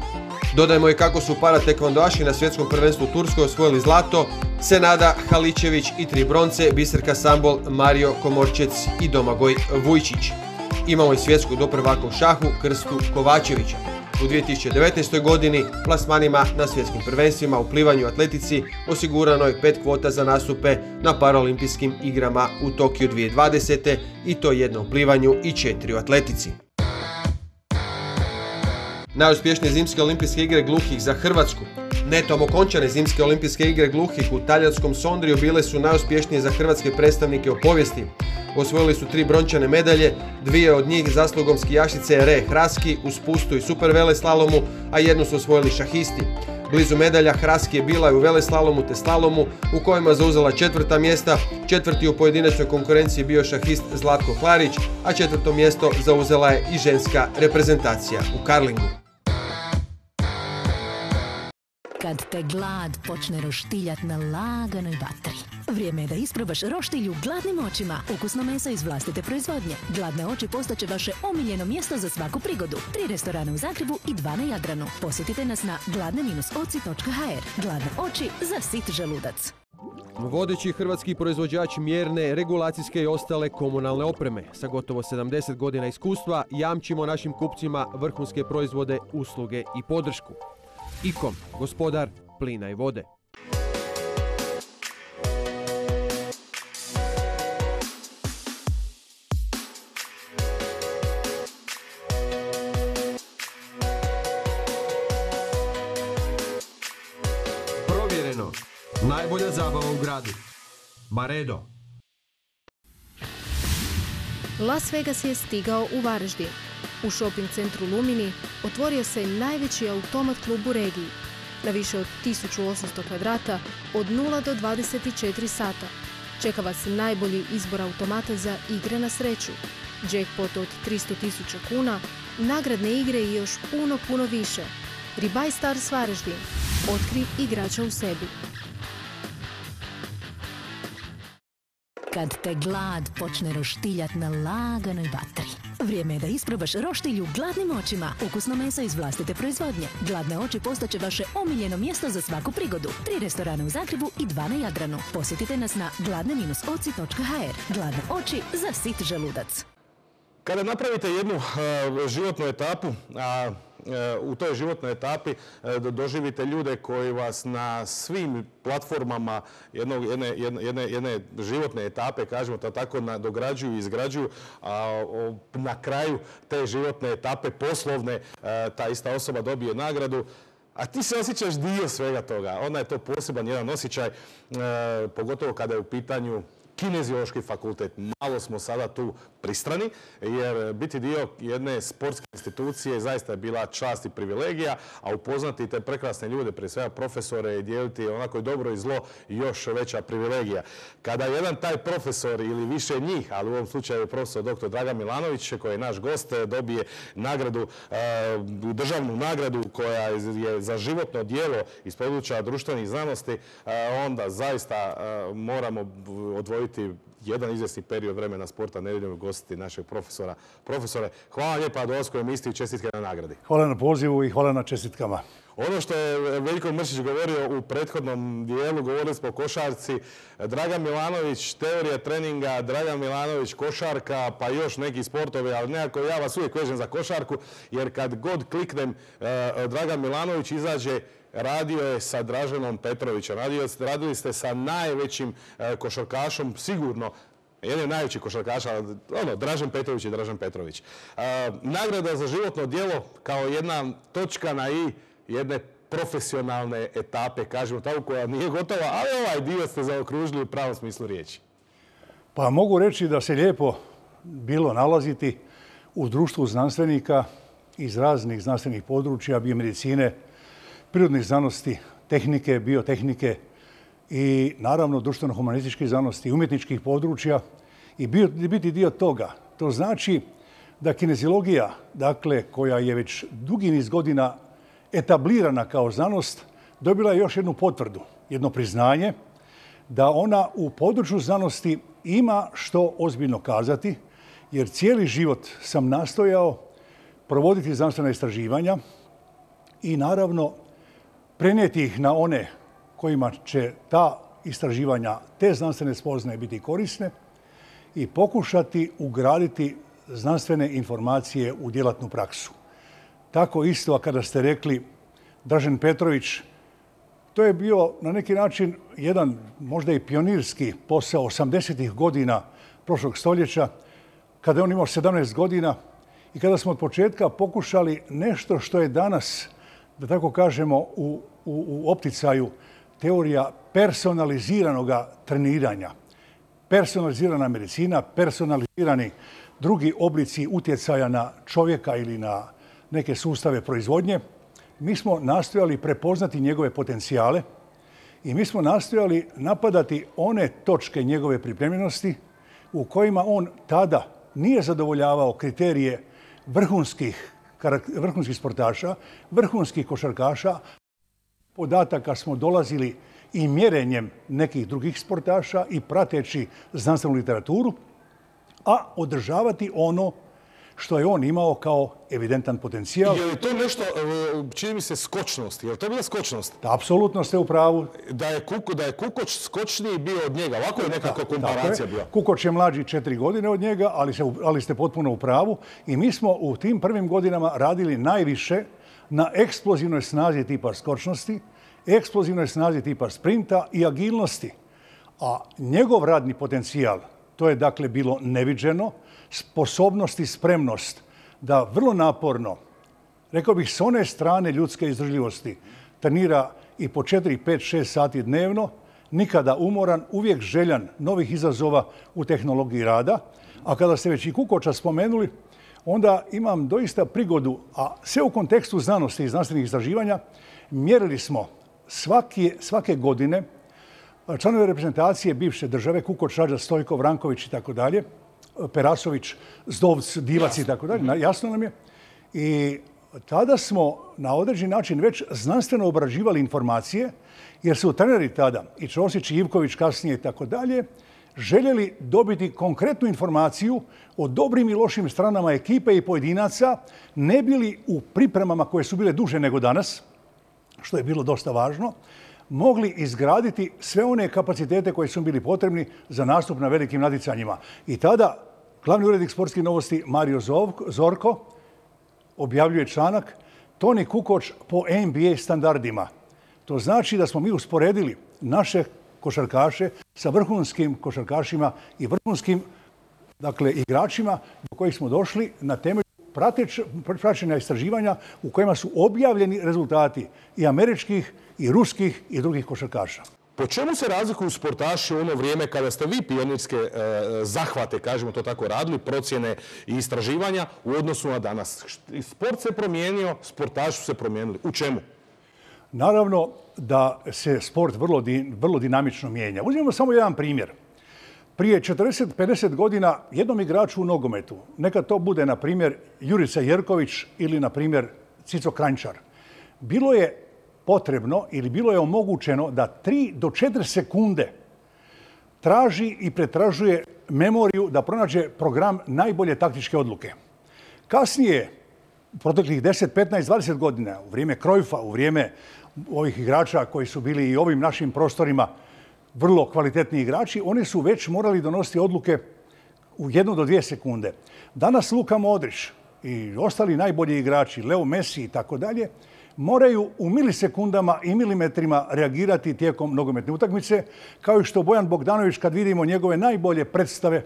Dodajmo i kako su paratekvandoaši na svjetskom prvenstvu Turskoj osvojili zlato, Senada Haličević i tri bronce, Biserka Sambol, Mario Komorčec i Domagoj Vujčić. Imamo i svjetsku doprvaka u šahu Krstu Kovačevića. U 2019. godini plasmanima na svjetskim prvenstvima u plivanju atletici osigurano je pet kvota za nastupe na Paralimpijskim igrama u Tokiju 2020. i to jedno u plivanju i četiri u atletici. Najuspješnije zimske olimpijske igre gluhih za Hrvatsku. Netom okončane zimske olimpijske igre gluhih u talijanskom Sondriju bile su najuspješnije za hrvatske predstavnike u povijesti. Osvojili su tri brončane medalje, dvije od njih zaslugom skijašice Re Hraski u spustu i super slalomu, a jednu su osvojili šahisti. Blizu medalja Hraski je bila i u veleslalomu te slalomu u kojima zauzela četvrta mjesta, četvrti u pojedinačnoj konkurenciji bio šahist Zlatko Klarić, a četvrto mjesto zauzela je i ženska reprezentacija u karlingu. Kad te glad počne roštiljat na laganoj vatri. Vrijeme je da isprobaš roštilju gladnim očima. Ukusno meso iz vlastite proizvodnje. Gladne oči postaće vaše omiljeno mjesto za svaku prigodu. Tri restorana u Zagrebu i dva na Jadranu. Posjetite nas na gladne-oci.hr. Gladne oči za sit želudac. Vodeći hrvatski proizvođač mjerne, regulacijske i ostale komunalne opreme. Sa gotovo 70 godina iskustva jamčimo našim kupcima vrhunske proizvode, usluge i podršku. IKOM, gospodar plina i vode. Provjereno. Najbolja zabava u gradu. Maredo. Las Vegas je stigao u Varaždin. U shopping centru Lumini otvorio se najveći automat klub u regiji. Na više od 1800 kvadrata od 0 do 24 sata. Čeka vas najbolji izbor automata za igre na sreću. Jackpot od 300.000 kuna, nagradne igre i još puno, puno više. Ribaj Stars Varaždin. Otkri igrača u sebi. Kad te glad počne roštiljat na laganoj vatri. Vrijeme je da isprobaš roštilju gladnim očima. Ukusno meso iz vlastite proizvodnje. Gladne oči postaće vaše omiljeno mjesto za svaku prigodu. Tri restorana u Zagrebu i dva na Jadranu. Posjetite nas na gladne-oci.hr. Gladne oči za sit želudac. Kada napravite jednu životnu etapu, a u toj životnoj etapi doživite ljude koji vas na svim platformama jedne, životne etape, kažemo to tako, dograđuju i izgrađuju, a na kraju te životne etape poslovne ta ista osoba dobije nagradu a ti se osjećaš dio svega toga. Onda je to poseban jedan osjećaj, e, pogotovo kada je u pitanju kineziološki fakultet. Malo smo sada tu pristrani, jer biti dio jedne sportske institucije zaista je bila čast i privilegija, a upoznati te prekrasne ljude, prije svega profesore i dijeliti onako i dobro i zlo, još veća privilegija. Kada jedan taj profesor ili više njih, ali u ovom slučaju profesor dr. Dragan Milanović, koji je naš gost, dobije nagradu, e, državnu nagradu koja je za životno dijelo iz područja društvenih znanosti, e, onda zaista e, moramo odvojiti jedan izvjesni period vremena sporta nedjeljom gostiti našeg profesora. Profesore, hvala lijepa dolasku emisiji i čestitke na nagradi. Hvala na pozivu i hvala na čestitkama. Ono što je Veljko Mršić govorio u prethodnom dijelu, govorili smo o košarci. Dragan Milanović, teorija treninga, Dragan Milanović, košarka, pa još neki sportovi, ali nekako ja vas uvijek vežem za košarku, jer kad god kliknem eh, Dragan Milanović izađe radio je sa Draženom Petrovićem, radili ste sa najvećim e, košarkašom, sigurno, jedan je najveći košarkaša, ono, Dražen Petrović i Dražen Petrović. E, nagrada za životno djelo kao jedna točka na i jedne profesionalne etape, kažemo tako, koja nije gotova, ali ovaj dio ste zaokružili u pravom smislu riječi. Pa mogu reći da se lijepo bilo nalaziti u društvu znanstvenika iz raznih znanstvenih područja, biomedicine, prirodnih znanosti, tehnike, biotehnike i naravno društveno-humanističkih znanosti i umjetničkih područja i biti dio toga. To znači da kinezilogija, dakle, koja je već dugi niz godina etablirana kao znanost, dobila je još jednu potvrdu, jedno priznanje da ona u području znanosti ima što ozbiljno kazati, jer cijeli život sam nastojao provoditi znanstvena istraživanja i naravno prenijeti ih na one kojima će ta istraživanja, te znanstvene spoznaje biti korisne i pokušati ugraditi znanstvene informacije u djelatnu praksu. Tako isto, a kada ste rekli Dražen Petrović, to je bio na neki način jedan možda i pionirski posao 80. godina prošlog stoljeća, kada je on imao 17 godina i kada smo od početka pokušali nešto što je danas, da tako kažemo, u u, opticaju teorija personaliziranog treniranja. Personalizirana medicina, personalizirani drugi oblici utjecaja na čovjeka ili na neke sustave proizvodnje. Mi smo nastojali prepoznati njegove potencijale i mi smo nastojali napadati one točke njegove pripremljenosti u kojima on tada nije zadovoljavao kriterije vrhunskih, vrhunskih sportaša, vrhunskih košarkaša, podataka smo dolazili i mjerenjem nekih drugih sportaša i prateći znanstvenu literaturu, a održavati ono što je on imao kao evidentan potencijal. Je li to nešto, e, čini mi se, skočnost? Je li to bila skočnost? Da, apsolutno ste u pravu. Da je, da je Kukoč skočniji bio od njega. Ovako je nekako komparacija bila. Kukoč je mlađi četiri godine od njega, ali, ali ste potpuno u pravu. I mi smo u tim prvim godinama radili najviše na eksplozivnoj snazi tipa skočnosti, eksplozivnoj snazi tipa sprinta i agilnosti. A njegov radni potencijal, to je dakle bilo neviđeno, sposobnost i spremnost da vrlo naporno, rekao bih s one strane ljudske izdržljivosti, trenira i po 4, 5, 6 sati dnevno, nikada umoran, uvijek željan novih izazova u tehnologiji rada. A kada ste već i Kukoča spomenuli, onda imam doista prigodu, a sve u kontekstu znanosti i znanstvenih istraživanja, mjerili smo svake godine članove reprezentacije bivše države, Kukoč, Rađa, Stojko, Vranković i tako dalje, Perasović, Zdovc, Divac i tako dalje, jasno nam je. I tada smo na određeni način već znanstveno obrađivali informacije, jer su treneri tada, i Čosić i Ivković kasnije i tako dalje, željeli dobiti konkretnu informaciju o dobrim i lošim stranama ekipe i pojedinaca, ne bili u pripremama koje su bile duže nego danas, što je bilo dosta važno, mogli izgraditi sve one kapacitete koji su bili potrebni za nastup na velikim natjecanjima. I tada glavni urednik sportskih novosti Mario Zorko objavljuje članak Toni Kukoč po NBA standardima. To znači da smo mi usporedili naše košarkaše sa vrhunskim košarkašima i vrhunskim dakle, igračima do kojih smo došli na temelju praćenja istraživanja u kojima su objavljeni rezultati i američkih, i ruskih, i drugih košarkaša. Po čemu se razlikuju sportaši u ono vrijeme kada ste vi pionirske e, zahvate, kažemo to tako, radili, procjene i istraživanja u odnosu na danas? Sport se promijenio, sportaši su se promijenili. U čemu? Naravno da se sport vrlo, vrlo dinamično mijenja. Uzmimo samo jedan primjer. Prije 40-50 godina jednom igraču u nogometu, neka to bude, na primjer, Jurica Jerković ili, na primjer, Cico Krančar, bilo je potrebno ili bilo je omogućeno da 3 do 4 sekunde traži i pretražuje memoriju da pronađe program najbolje taktičke odluke. Kasnije, u proteklih 10, 15, 20 godina, u vrijeme Krojfa, u vrijeme ovih igrača koji su bili i ovim našim prostorima vrlo kvalitetni igrači, oni su već morali donositi odluke u jednu do dvije sekunde. Danas Luka Modrić i ostali najbolji igrači, Leo Messi i tako dalje, moraju u milisekundama i milimetrima reagirati tijekom nogometne utakmice, kao i što Bojan Bogdanović kad vidimo njegove najbolje predstave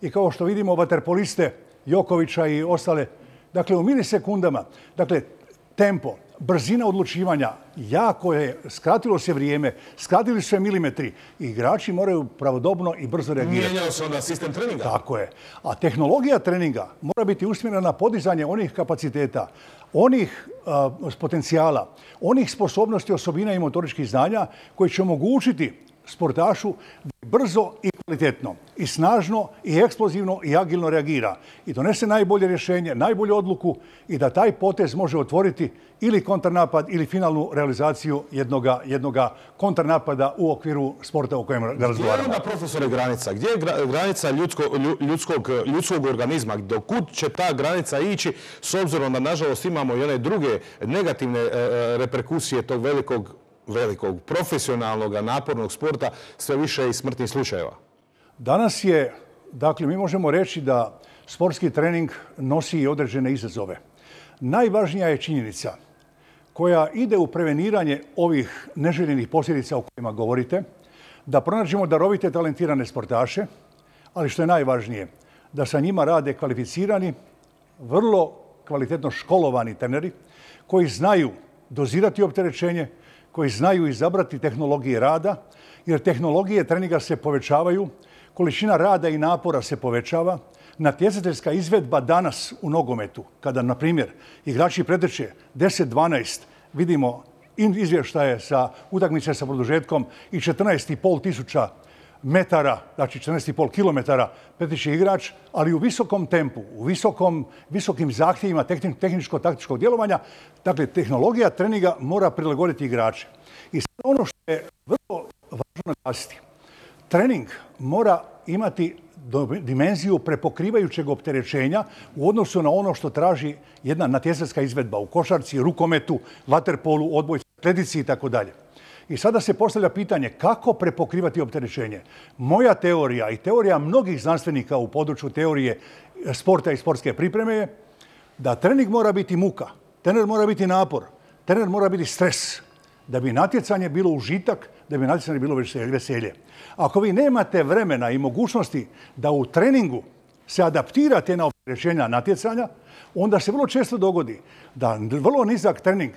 i kao što vidimo vaterpoliste Jokovića i ostale, dakle u milisekundama, dakle tempo, brzina odlučivanja, jako je, skratilo se vrijeme, skratili su se milimetri igrači moraju pravodobno i brzo reagirati. Mijenjao se onda sistem treninga. Tako je. A tehnologija treninga mora biti usmjerena na podizanje onih kapaciteta, onih potencijala, onih sposobnosti, osobina i motoričkih znanja koji će omogućiti sportašu brzo i kvalitetno, i snažno, i eksplozivno, i agilno reagira. I donese najbolje rješenje, najbolju odluku i da taj potez može otvoriti ili kontrnapad ili finalnu realizaciju jednoga, jednoga kontrnapada u okviru sporta o kojem razgovaramo. Gdje je onda, profesore, granica? Gdje je granica ljudskog, ljudskog organizma? Dokud će ta granica ići s obzirom da, nažalost, imamo i one druge negativne e, e, reperkusije tog velikog velikog profesionalnog, napornog sporta sve više i smrtnih slučajeva? Danas je, dakle, mi možemo reći da sportski trening nosi i određene izazove. Najvažnija je činjenica koja ide u preveniranje ovih neželjenih posljedica o kojima govorite, da pronađemo darovite talentirane sportaše, ali što je najvažnije, da sa njima rade kvalificirani, vrlo kvalitetno školovani treneri koji znaju dozirati opterećenje, koji znaju izabrati tehnologije rada, jer tehnologije treninga se povećavaju, količina rada i napora se povećava, natjecateljska izvedba danas u nogometu, kada, na primjer, igrači preteče 10-12, vidimo izvještaje sa utakmice sa produžetkom i 14,5 tisuća metara, znači 14,5 kilometara pretiče igrač, ali u visokom tempu, u visokom, visokim zahtjevima tehničko-taktičkog djelovanja, dakle, tehnologija treninga mora prilagoditi igrače. I ono što je vrlo važno naglasiti, trening mora imati dimenziju prepokrivajućeg opterećenja u odnosu na ono što traži jedna natjecateljska izvedba u košarci, rukometu, vaterpolu, odbojci, atletici i tako dalje. I sada se postavlja pitanje kako prepokrivati opterećenje. Moja teorija i teorija mnogih znanstvenika u području teorije sporta i sportske pripreme je da trening mora biti muka, trener mora biti napor, trener mora biti stres, da bi natjecanje bilo užitak, da bi natjecanje bilo veselje. Ako vi nemate vremena i mogućnosti da u treningu se adaptirate na opterećenja natjecanja, onda se vrlo često dogodi da vrlo nizak trening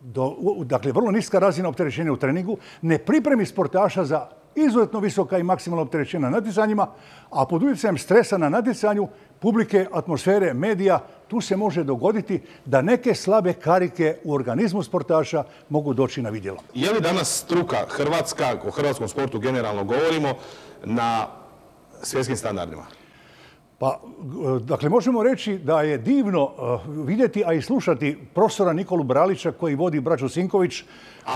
do, dakle, vrlo niska razina opterećenja u treningu, ne pripremi sportaša za izuzetno visoka i maksimalna opterećenja na natjecanjima, a pod utjecajem stresa na natjecanju, publike, atmosfere, medija, tu se može dogoditi da neke slabe karike u organizmu sportaša mogu doći na vidjelo. Je li danas struka Hrvatska, o hrvatskom sportu generalno govorimo, na svjetskim standardima? Pa, dakle, možemo reći da je divno uh, vidjeti, a i slušati profesora Nikolu Bralića koji vodi braću Sinković,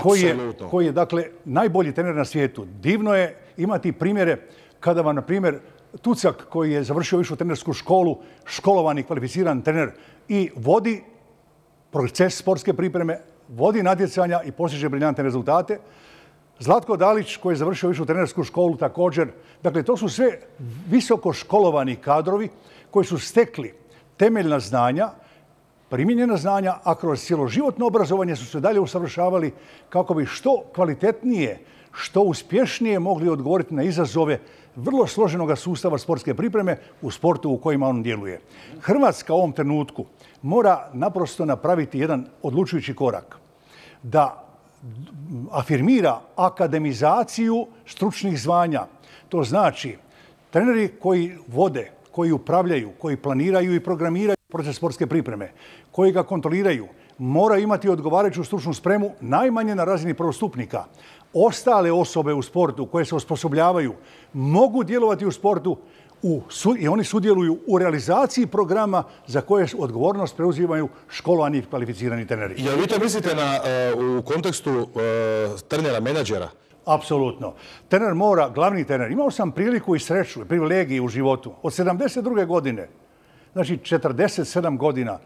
koji je, koji je, dakle, najbolji trener na svijetu. Divno je imati primjere kada vam, na primjer, Tucak koji je završio višu trenersku školu, školovani, kvalificiran trener i vodi proces sportske pripreme, vodi natjecanja i postiže briljantne rezultate. Zlatko Dalić koji je završio višu trenersku školu također. Dakle, to su sve visoko školovani kadrovi koji su stekli temeljna znanja primjenjena znanja, a kroz cjeloživotno obrazovanje su se dalje usavršavali kako bi što kvalitetnije, što uspješnije mogli odgovoriti na izazove vrlo složenog sustava sportske pripreme u sportu u kojima on djeluje. Hrvatska u ovom trenutku mora naprosto napraviti jedan odlučujući korak da afirmira akademizaciju stručnih zvanja. To znači treneri koji vode, koji upravljaju, koji planiraju i programiraju proces sportske pripreme, koji ga kontroliraju, moraju imati odgovarajuću stručnu spremu najmanje na razini prvostupnika. Ostale osobe u sportu koje se osposobljavaju mogu djelovati u sportu i oni sudjeluju u realizaciji programa za koje odgovornost preuzimaju školovani kvalificirani treneri. Jel vi to mislite na, e, u kontekstu uh, trenera, menadžera? Apsolutno. Trener mora, glavni trener. Imao sam priliku i sreću, privilegiju u životu. Od 72. godine, znači 47 godina,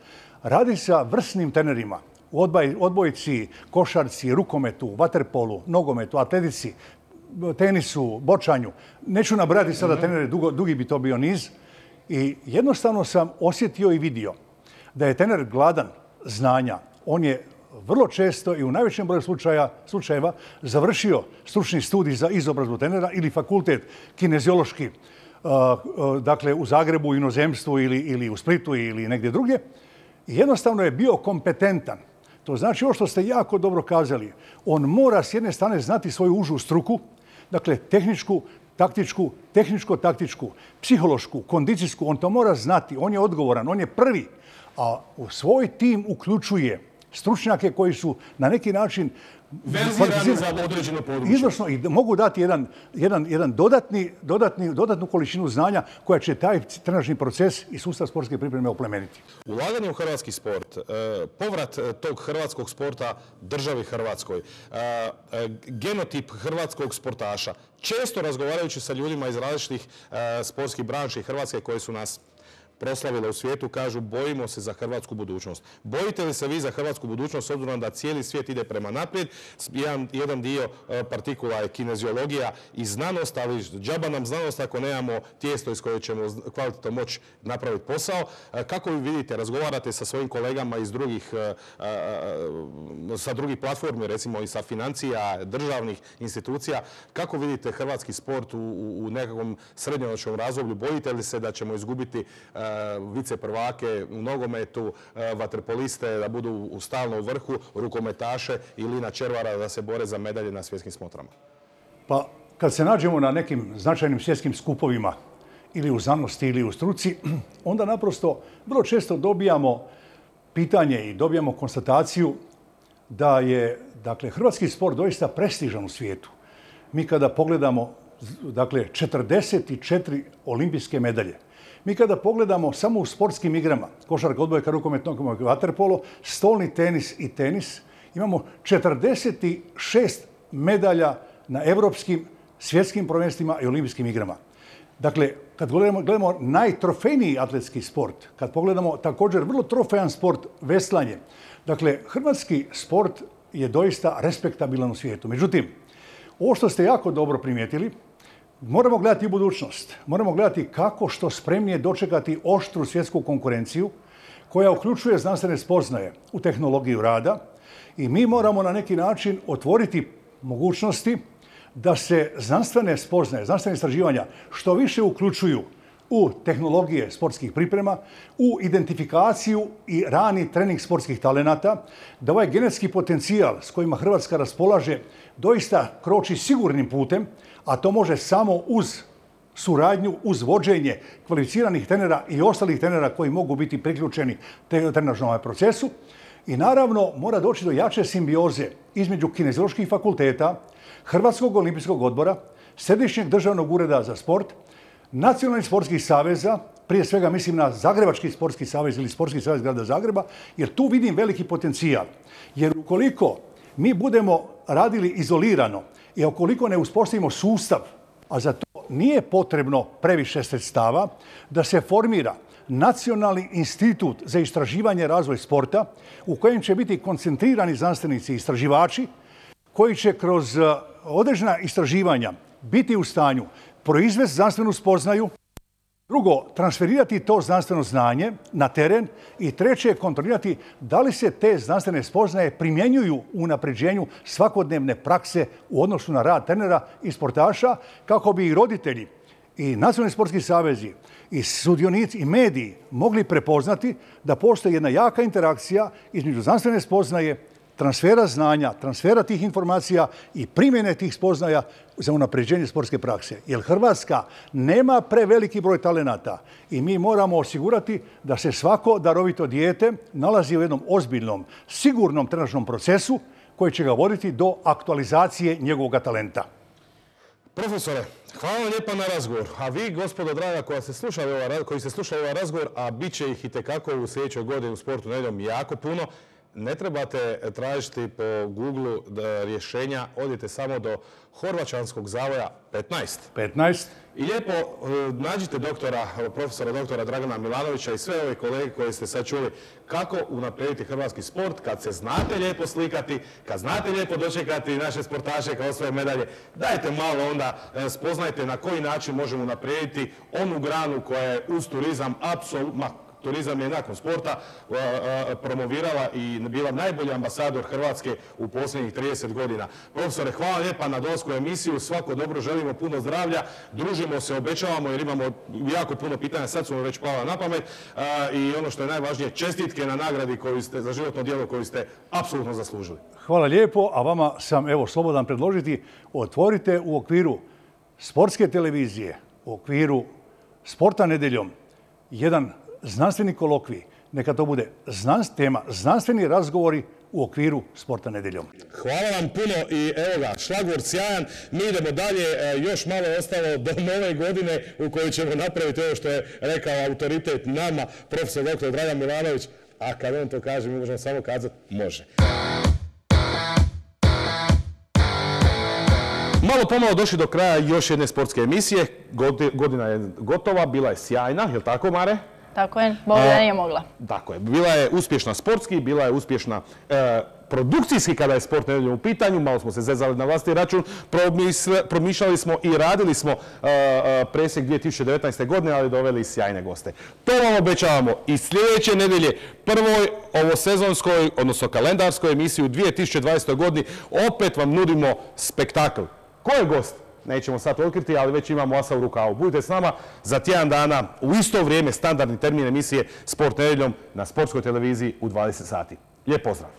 radi sa vrsnim trenerima u odbojci, košarci, rukometu, vaterpolu, nogometu, atletici, tenisu, bočanju. Neću nabrati sada mhm. trenere, dugi bi to bio niz. I jednostavno sam osjetio i vidio da je trener gladan znanja. On je vrlo često i u najvećem broju slučajeva završio stručni studij za izobrazbu trenera ili fakultet kineziološki, dakle u Zagrebu, u inozemstvu ili, ili u Splitu ili negdje drugdje. I jednostavno je bio kompetentan. To znači ovo što ste jako dobro kazali. On mora s jedne strane znati svoju užu struku, Dakle, tehničku, taktičku, tehničko-taktičku, psihološku, kondicijsku, on to mora znati, on je odgovoran, on je prvi, a u svoj tim uključuje stručnjake koji su na neki način verzirani za određeno područje. Izvršno i mogu dati jedan, jedan, jedan dodatni, dodatni, dodatnu količinu znanja koja će taj trenažni proces i sustav sportske pripreme oplemeniti. Ulaganje u hrvatski sport, e, povrat e, tog hrvatskog sporta državi Hrvatskoj, e, genotip hrvatskog sportaša, često razgovarajući sa ljudima iz različitih sportskih branši Hrvatske koji su nas proslavile u svijetu kažu bojimo se za hrvatsku budućnost. Bojite li se vi za hrvatsku budućnost s obzirom da cijeli svijet ide prema naprijed? Jedan, dio e, partikula je kineziologija i znanost, ali džaba nam znanost ako nemamo tijesto iz koje ćemo kvalitetno moći napraviti posao. E, kako vi vidite, razgovarate sa svojim kolegama iz drugih, e, sa drugih platformi, recimo i sa financija, državnih institucija, kako vidite hrvatski sport u, nekakvom srednjoročnom razdoblju? Bojite li se da ćemo izgubiti vice prvake u nogometu, e, vaterpoliste da budu stalno u vrhu, rukometaše ili na Červara da se bore za medalje na svjetskim smotrama? Pa kad se nađemo na nekim značajnim svjetskim skupovima ili u znanosti ili u struci, onda naprosto vrlo često dobijamo pitanje i dobijamo konstataciju da je dakle, hrvatski sport doista prestižan u svijetu. Mi kada pogledamo dakle, 44 olimpijske medalje, mi kada pogledamo samo u sportskim igrama, košarka, odbojka, rukomet, nogomet, vaterpolo, stolni tenis i tenis, imamo 46 medalja na europskim, svjetskim prvenstvima i olimpijskim igrama. Dakle, kad gledamo, gledamo najtrofejniji atletski sport, kad pogledamo također vrlo trofejan sport, veslanje, dakle, hrvatski sport je doista respektabilan u svijetu. Međutim, ovo što ste jako dobro primijetili, Moramo gledati budućnost. Moramo gledati kako što spremnije dočekati oštru svjetsku konkurenciju koja uključuje znanstvene spoznaje u tehnologiju rada i mi moramo na neki način otvoriti mogućnosti da se znanstvene spoznaje, znanstvene istraživanja što više uključuju u tehnologije sportskih priprema, u identifikaciju i rani trening sportskih talenata, da ovaj genetski potencijal s kojima Hrvatska raspolaže doista kroči sigurnim putem, a to može samo uz suradnju, uz vođenje kvalificiranih trenera i ostalih trenera koji mogu biti priključeni trenažnom procesu. I naravno mora doći do jače simbioze između kinezioloških fakulteta, Hrvatskog olimpijskog odbora, Središnjeg državnog ureda za sport, nacionalnih sportskih saveza, prije svega mislim na Zagrebački sportski savez ili Sportski savez grada Zagreba, jer tu vidim veliki potencijal. Jer ukoliko mi budemo radili izolirano i ukoliko ne uspostavimo sustav, a za to nije potrebno previše sredstava, da se formira Nacionalni institut za istraživanje razvoj sporta u kojem će biti koncentrirani znanstvenici i istraživači koji će kroz e, određena istraživanja biti u stanju proizvesti znanstvenu spoznaju, Drugo, transferirati to znanstveno znanje na teren i treće, kontrolirati da li se te znanstvene spoznaje primjenjuju u napređenju svakodnevne prakse u odnosu na rad trenera i sportaša kako bi i roditelji i nacionalni sportski savezi i sudionici i mediji mogli prepoznati da postoji jedna jaka interakcija između znanstvene spoznaje, transfera znanja, transfera tih informacija i primjene tih spoznaja za unapređenje sportske prakse. Jer Hrvatska nema preveliki broj talenata i mi moramo osigurati da se svako darovito dijete nalazi u jednom ozbiljnom, sigurnom trenažnom procesu koji će ga voditi do aktualizacije njegovog talenta. Profesore, hvala lijepa na razgovor. A vi, gospodo draga, koji ste slušali ovaj razgovor, a bit će ih i tekako u sljedećoj godini u sportu nedjeljom jako puno, ne trebate tražiti po Google rješenja, odite samo do Horvaćanskog zavoja 15. 15. I lijepo e, nađite doktora, profesora doktora Dragana Milanovića i sve ove kolege koje ste sad čuli kako unaprijediti hrvatski sport kad se znate lijepo slikati, kad znate lijepo dočekati naše sportaše kao svoje medalje. Dajte malo onda e, spoznajte na koji način možemo unaprijediti onu granu koja je uz turizam apsolutno turizam je nakon sporta promovirala i bila najbolji ambasador Hrvatske u posljednjih 30 godina. Profesore, hvala lijepa na dolazku emisiju, svako dobro, želimo puno zdravlja, družimo se, obećavamo jer imamo jako puno pitanja, sad su već pala na pamet. I ono što je najvažnije, čestitke na nagradi koju za životno djelo koju ste apsolutno zaslužili. Hvala lijepo, a vama sam evo slobodan predložiti, otvorite u okviru sportske televizije, u okviru sporta nedeljom, jedan znanstveni kolokvi, neka to bude tema, znanstveni razgovori u okviru Sporta nedeljom. Hvala vam puno i evo ga, šlagvor sjajan. Mi idemo dalje, e, još malo je ostalo do nove godine u kojoj ćemo napraviti ovo što je rekao autoritet nama, profesor dr. Dragan Milanović. A kad on to kaže, mi možemo samo kazati, može. Malo pomalo došli do kraja još jedne sportske emisije. Godina je gotova, bila je sjajna, je li tako Mare? Tako je, bolje nije mogla. Tako je, bila je uspješna sportski, bila je uspješna e, produkcijski kada je sport nedeljom u pitanju, malo smo se zezali na vlastni račun, promišljali smo i radili smo uh, presjek 2019. godine, ali doveli sjajne goste. To vam obećavamo i sljedeće nedelje, prvoj ovosezonskoj, odnosno kalendarskoj emisiji u 2020. godini, opet vam nudimo spektakl. Ko je gost? Nećemo sad otkriti, ali već imamo asa u rukavu. Budite s nama za tjedan dana u isto vrijeme standardni termin emisije Sport nedeljom na sportskoj televiziji u 20 sati. Lijep pozdrav!